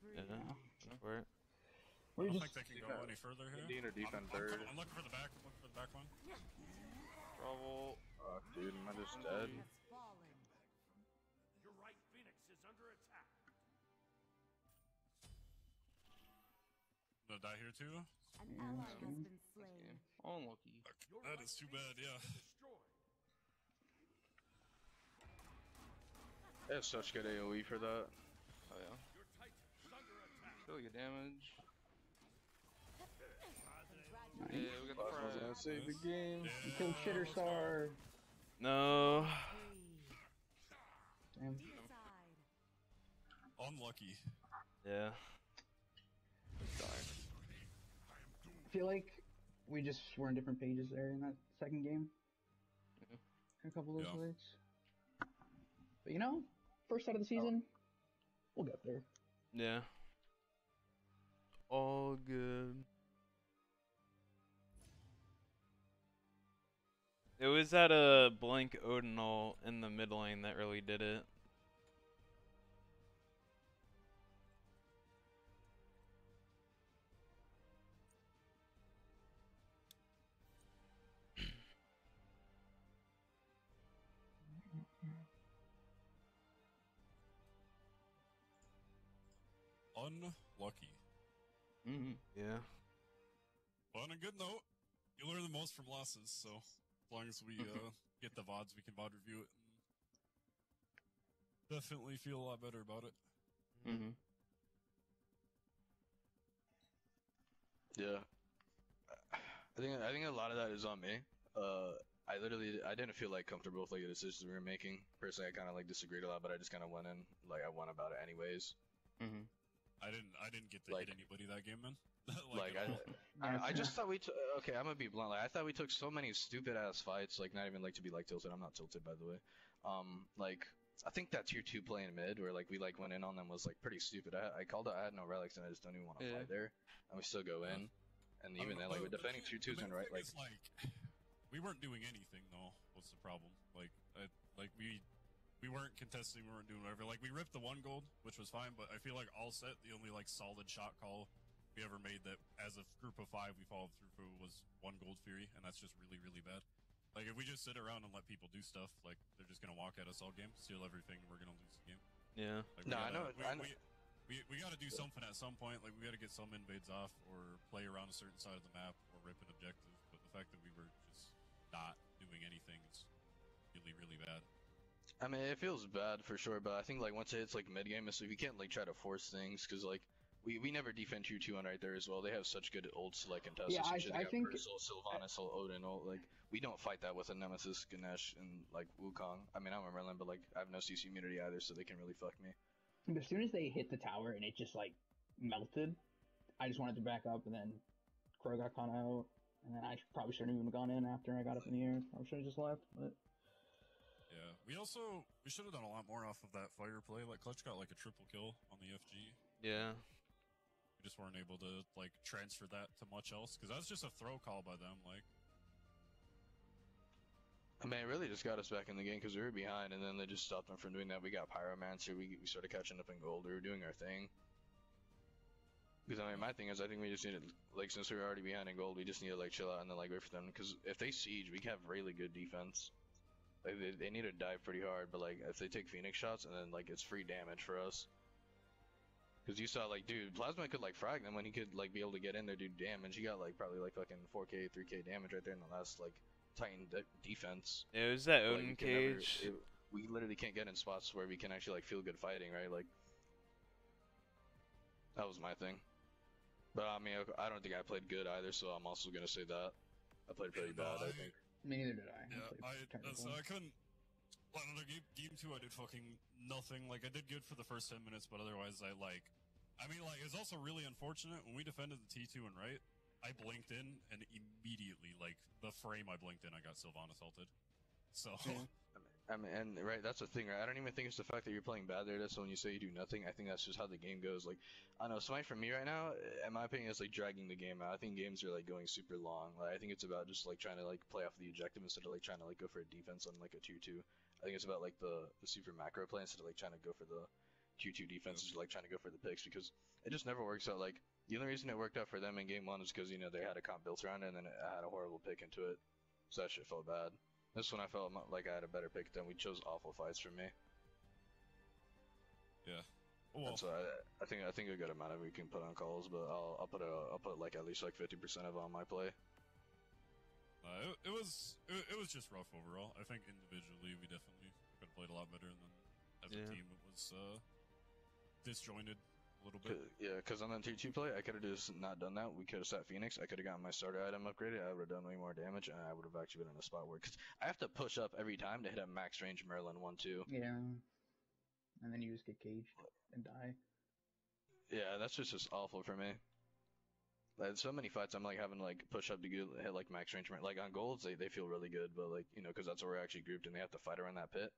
Yeah. Yeah. Go for it. I We're don't just. think they can go any further here. Need to defend I'm, I'm, third. I'm looking for the back. I'm looking for the back line. Trouble. Fuck, dude, am I just An dead? ally has fallen. Gonna die here too. An ally that's has been slain. Oh, unlucky. Fuck, That is too bad. Yeah. They have such good AOE for that. Oh yeah. Really good damage. Nice. Yeah, we got the Last one's fry. gonna save the game. You killed Shitter Star. No. Spree. Damn. Side. Unlucky. Yeah. I feel like we just were on different pages there in that second game. A couple of those Yeah. words. But you know, first out of the oh. season, we'll get there. Yeah. All good. It was that uh blank Odinal in the mid lane that really did it. Unlucky. Mm-hmm. Yeah. But on a good note, you learn the most from losses, so as long as we uh, get the VODs, we can VOD review it and definitely feel a lot better about it. Mm-hmm. Yeah. I think I think a lot of that is on me. Uh, I literally I didn't feel like comfortable with like the decisions we were making. Personally, I kind of like disagreed a lot, but I just kind of went in like I went about it anyways. Mm-hmm. I didn't I didn't get to Like- hit anybody that game, man. Like, at I. I, I just thought we took. Okay, I'm gonna be blunt. Like I thought we took so many stupid ass fights. Like not even like to be like tilted. I'm not tilted by the way. Um, like I think that tier two playing mid where like we like went in on them was like pretty stupid. I, I called out I had no relics and I just don't even want to Yeah. fight there, and we still go in. And even know, then, like we're defending tier the twos and right, like like we weren't doing anything though. What's the problem? Like, I, like we we weren't contesting, we weren't doing whatever. Like we ripped the one gold, which was fine, but I feel like all set, the only like solid shot call we ever made that as a group of five we followed through for was one gold fury, and that's just really really bad. Like if we just sit around and let people do stuff, like they're just gonna walk at us all game, steal everything, and we're gonna lose the game. Yeah. Like, No, I gotta- know- We, I know- We, we, we got to do something at some point. Like we got to get some invades off, or play around a certain side of the map, or rip an objective. But the fact that we were just not doing anything is really, really bad. I mean, it feels bad for sure, but I think like once it's like mid game, so you can't like try to force things because like we, we never defend tier two on right there as well. They have such good old select like contest Yeah, and I- shit. I got think- Ursul, Sylvanus, Odin, ult. Like we don't fight that with a Nemesis, Ganesh, and like Wukong. I mean, I'm a Merlin, but like I have no CC immunity either, so they can really fuck me. But as soon as they hit the tower and it just like melted, I just wanted to back up, and then Crow got caught out, and then I probably shouldn't have even gone in after I got up in the air. I should have just left. But Yeah. We also we should have done a lot more off of that fire play. Like Clutch got like a triple kill on the FG. Yeah. We just weren't able to like transfer that to much else because that's just a throw call by them. Like I mean, it really just got us back in the game because we were behind, and then they just stopped them from doing that. We got Pyromancer, we we started catching up in gold. We were doing our thing. Because I mean, my thing is, I think we just needed like since we were already behind in gold, we just need to like chill out and then like wait for them. Because if they siege, we have really good defense. Like they, they need to dive pretty hard, but like if they take Phoenix shots and then like it's free damage for us. Because you saw like, dude, Plasma could like frag them when he could like be able to get in there, do damage. He got like probably like fucking 4k, 3k damage right there in the last like Titan de- defense. It was that Odin we can never- cage. it- we literally can't get in spots where we can actually like feel good fighting, right? Like that was my thing. But I mean, I- I don't think I played good either, so I'm also gonna say that I played pretty No, bad. I I- think. neither did I. Yeah, played I terrible. Uh, so I couldn't. I don't know. Game, game two, I did fucking nothing. Like I did good for the first ten minutes, but otherwise, I like. I mean, like it's also really unfortunate when we defended the T two and right. I blinked in and immediately, like the frame I blinked in, I got Sylvanus assaulted. So I mean, and right, that's the thing, right? I don't even think it's the fact that you're playing bad there. That's when you say you do nothing. I think that's just how the game goes. Like, I don't know. Something for me right now, in my opinion, is like dragging the game out. I think games are like going super long. Like, I think it's about just like trying to like play off the objective instead of like trying to like go for a defense on like a tier two. I think it's about like the the super macro play instead of like trying to go for the tier two defenses, like trying to go for the picks because it just never works out. Like the only reason it worked out for them in game one is because you know they had a comp built around it and then it had a horrible pick into it, so that shit felt bad. This one I felt like I had a better pick than we chose awful fights for me. yeah. Well, And so I, I think I think a good amount of it we can put on calls, but I'll I'll put a I'll put like at least like fifty percent of it on my play. uh, it, it was it, it was just rough overall. I think individually we definitely could have played a lot better, and then as Yeah. a team it was uh, disjointed a little bit. 'Cause- yeah, because on the tier two play, I could have just not done that. We could have sat Phoenix. I could have gotten my starter item upgraded. I would have done way more damage, and I would have actually been in a spot where because I have to push up every time to hit a max range Merlin one two. yeah. And then you just get caged and die. Yeah, that's just just awful for me. Like so many fights, I'm like having like push up to get hit like max range. Like on golds, they they feel really good, but like you know because that's where we're actually grouped and they have to fight around that pit.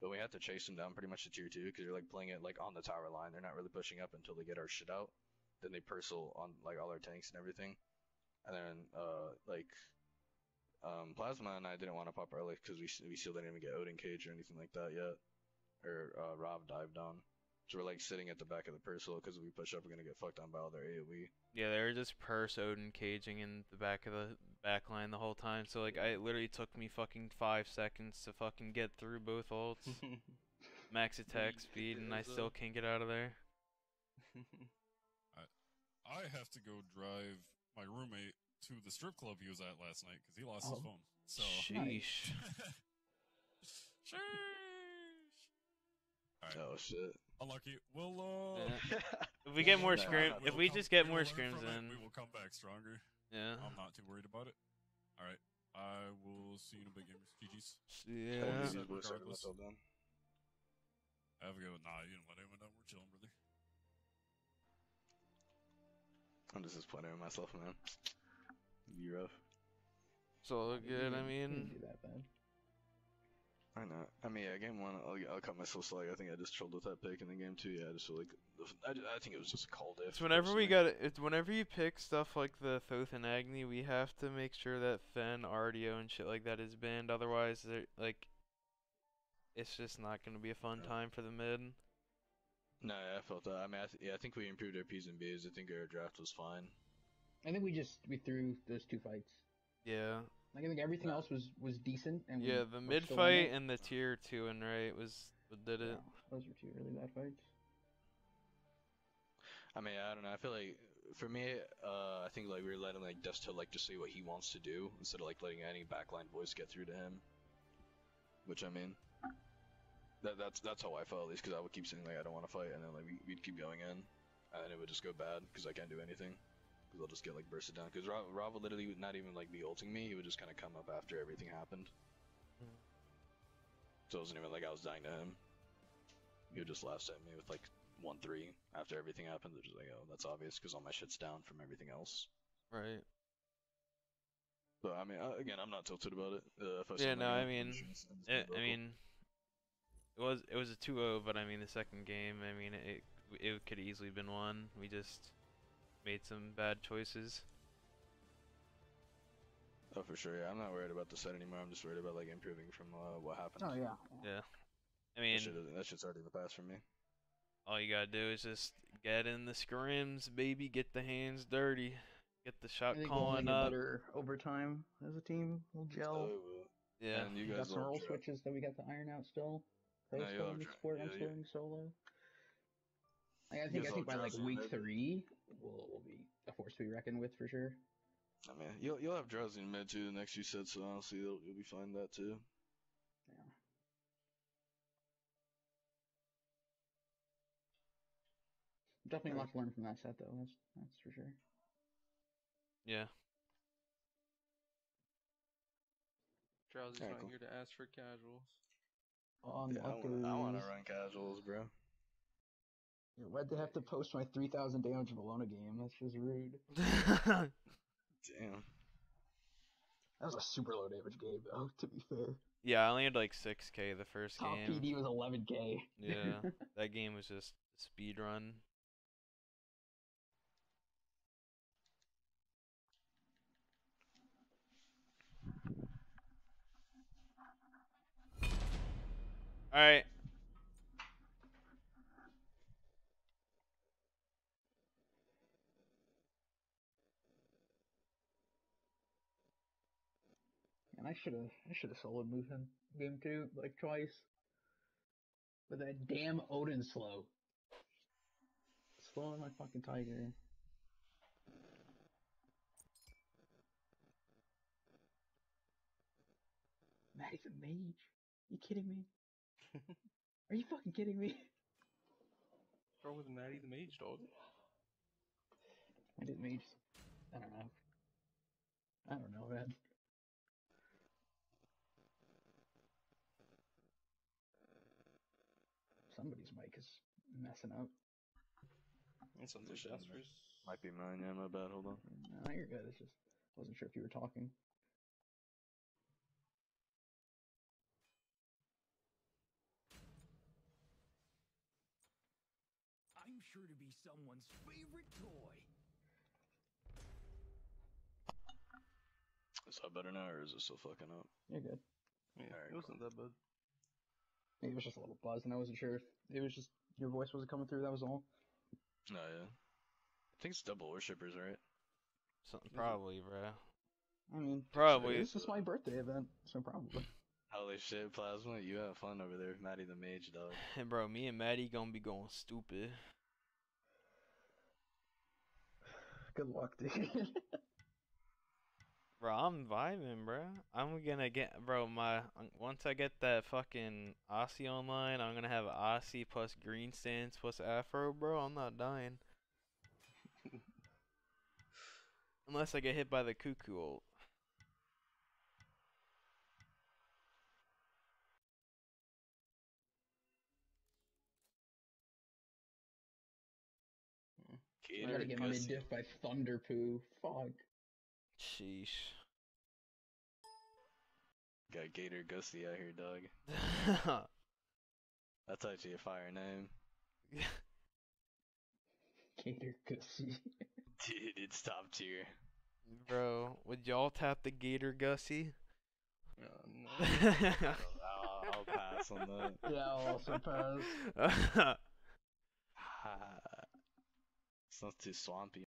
But we have to chase them down pretty much to tier two because you're like playing it like on the tower line. They're not really pushing up until they get our shit out. Then they parcel on like all our tanks and everything. And then uh like um Plasma and I didn't want to pop early because we we still didn't even get Odin cage or anything like that yet. Or uh, Rob dived on. So we're like sitting at the back of the Persil because if we push up, we're gonna get fucked on by all their AOE. Yeah, they were just purse Odin caging in the back of the back line the whole time. So like, I it literally took me fucking five seconds to fucking get through both ults, max attack speed, and I still can't get out of there. I have to go drive my roommate to the strip club he was at last night because he lost Oh. his phone. So Sheesh. Sheesh. Alright, Oh shit. unlucky. We'll uh. Yeah. If we get more Nah, scrim, if we'll come- just get we more will learn scrims from in, we will come back stronger. Yeah, I'm not too worried about it. All right, I will see you in a bit, gamers. GG's. yeah. Yeah. These regardless. Have a good one. Nah, you didn't let anyone down. We're chilling, brother. I'm just disappointed in myself, man. You rough. It's all good. I You mean, I know. I mean, yeah, game one, I'll, I'll cut myself slack. I think I just trolled with that pick, and then game two, yeah, I just feel like I, I think it was just a call diff. it's whenever we got it's whenever you pick stuff like the Thoth and Agni, we have to make sure that Fen, RDO, and shit like that is banned. Otherwise, like, it's just not gonna be a fun Yeah. time for the mid. No, yeah, I felt that. I mean, I th- yeah, I think we improved our P's and B's. I think our draft was fine. I think we just we threw those two fights. Yeah, Like I think everything else was was decent and yeah. The mid fight and the tier two and right was did it. Yeah, those were two really bad fights. I mean, I don't know. I feel like for me, uh, I think like we were letting like Dust to like just say what he wants to do instead of like letting any backline voice get through to him. Which I mean, that that's that's how I felt at least because I would keep saying like I don't want to fight and then like we, we'd keep going in and then it would just go bad because I can't do anything because I'll just get like bursted down because Rob, Rob would literally would not even like be ulting me. He would just kind of come up after everything happened. Mhm. So it wasn't even like I was dying to him. He would just laugh at me with like one three after everything happened. They're just like, oh, that's obvious because all my shit's down from everything else. Right. But I mean, uh, again, I'm not tilted about it. Uh, Yeah, no, I mean, I'm just I, being I vocal. mean, it was it was a 2-0, but I mean the second game, I mean it it could easily been won. We just made some bad choices. oh for sure. Yeah, I'm not worried about the set anymore. I'm just worried about like improving from uh, what happened. Oh yeah. Yeah. I that, mean, shit, that shit's already in the past for me. all you gotta do is just get in the scrims, baby. Get the hands dirty. Get the shot think we'll calling up. better over time as a team. We'll gel. Oh, Yeah. And you we guys got some will role switches that we got to iron out still. Pro No, you'll still in dra- sport. I'm yeah, still in solo. Like, I think I think by like week three, we'll, we'll be a force to be reckoned with for sure. I mean, you'll you'll have drowsy in mid too the next you said so honestly, you'll, you'll be fine with that too. Yeah. Definitely a lot to learn from that set though. That's that's for sure. Yeah. Drowsy's Alright, not cool. here to ask for casuals. On Yeah, I want I want to run casuals, bro. Why'd they have to post my 3,000 damage Bellona game? That's just rude. Damn. That was a super low damage game, though, to be fair. yeah, I only had like 6k the first Top game. PD was 11k. Yeah. that game was just a speed run. Alright. And I should have I should have soloed moved him game two like twice. But that damn Odin slow. Slowing my fucking tiger. Maddie's a mage. you kidding me? Are you fucking kidding me? What's wrong with Maddie the Mage Dog? I did mage. I don't know. I don't know, man. Somebody's mic mic is messing up. That sounds like This Jasper's. Might be mine. Yeah, my bad. Hold on. No, you're good. It's just wasn't sure if you were talking. I'm sure to be someone's favorite toy. Is that better now, or is it still fucking up? You're good. Yeah, Alright, it wasn't that bad. Maybe it was just a little buzz, and I wasn't sure if it was just your voice wasn't coming through. That was all. No, yeah. I think it's double worshippers, right? Something probably, bro. I mean, Probably. This is my birthday event, so probably. Holy shit, Plasma, you have fun over there, with Maddie the Mage, dog. And bro, me and Maddie gonna be going stupid. Good luck, dude. Bro, I'm vibing, bro. I'm gonna get, bro. My once I get that fucking Aussie online, I'm gonna have Aussie plus green stance plus Afro, bro. I'm not dying. Unless I get hit by the cuckoo ult. I Gator gotta get Gussie. mid diff by Thunder Poo. Fuck. Sheesh. Got Gator Gussie out here, dog. That's actually a fire name. Gator Gussie. Dude, it's top tier. bro, would y'all tap the Gator Gussie? Uh, no. I'll, I'll pass on that. yeah, I'll also pass. it's not too swampy.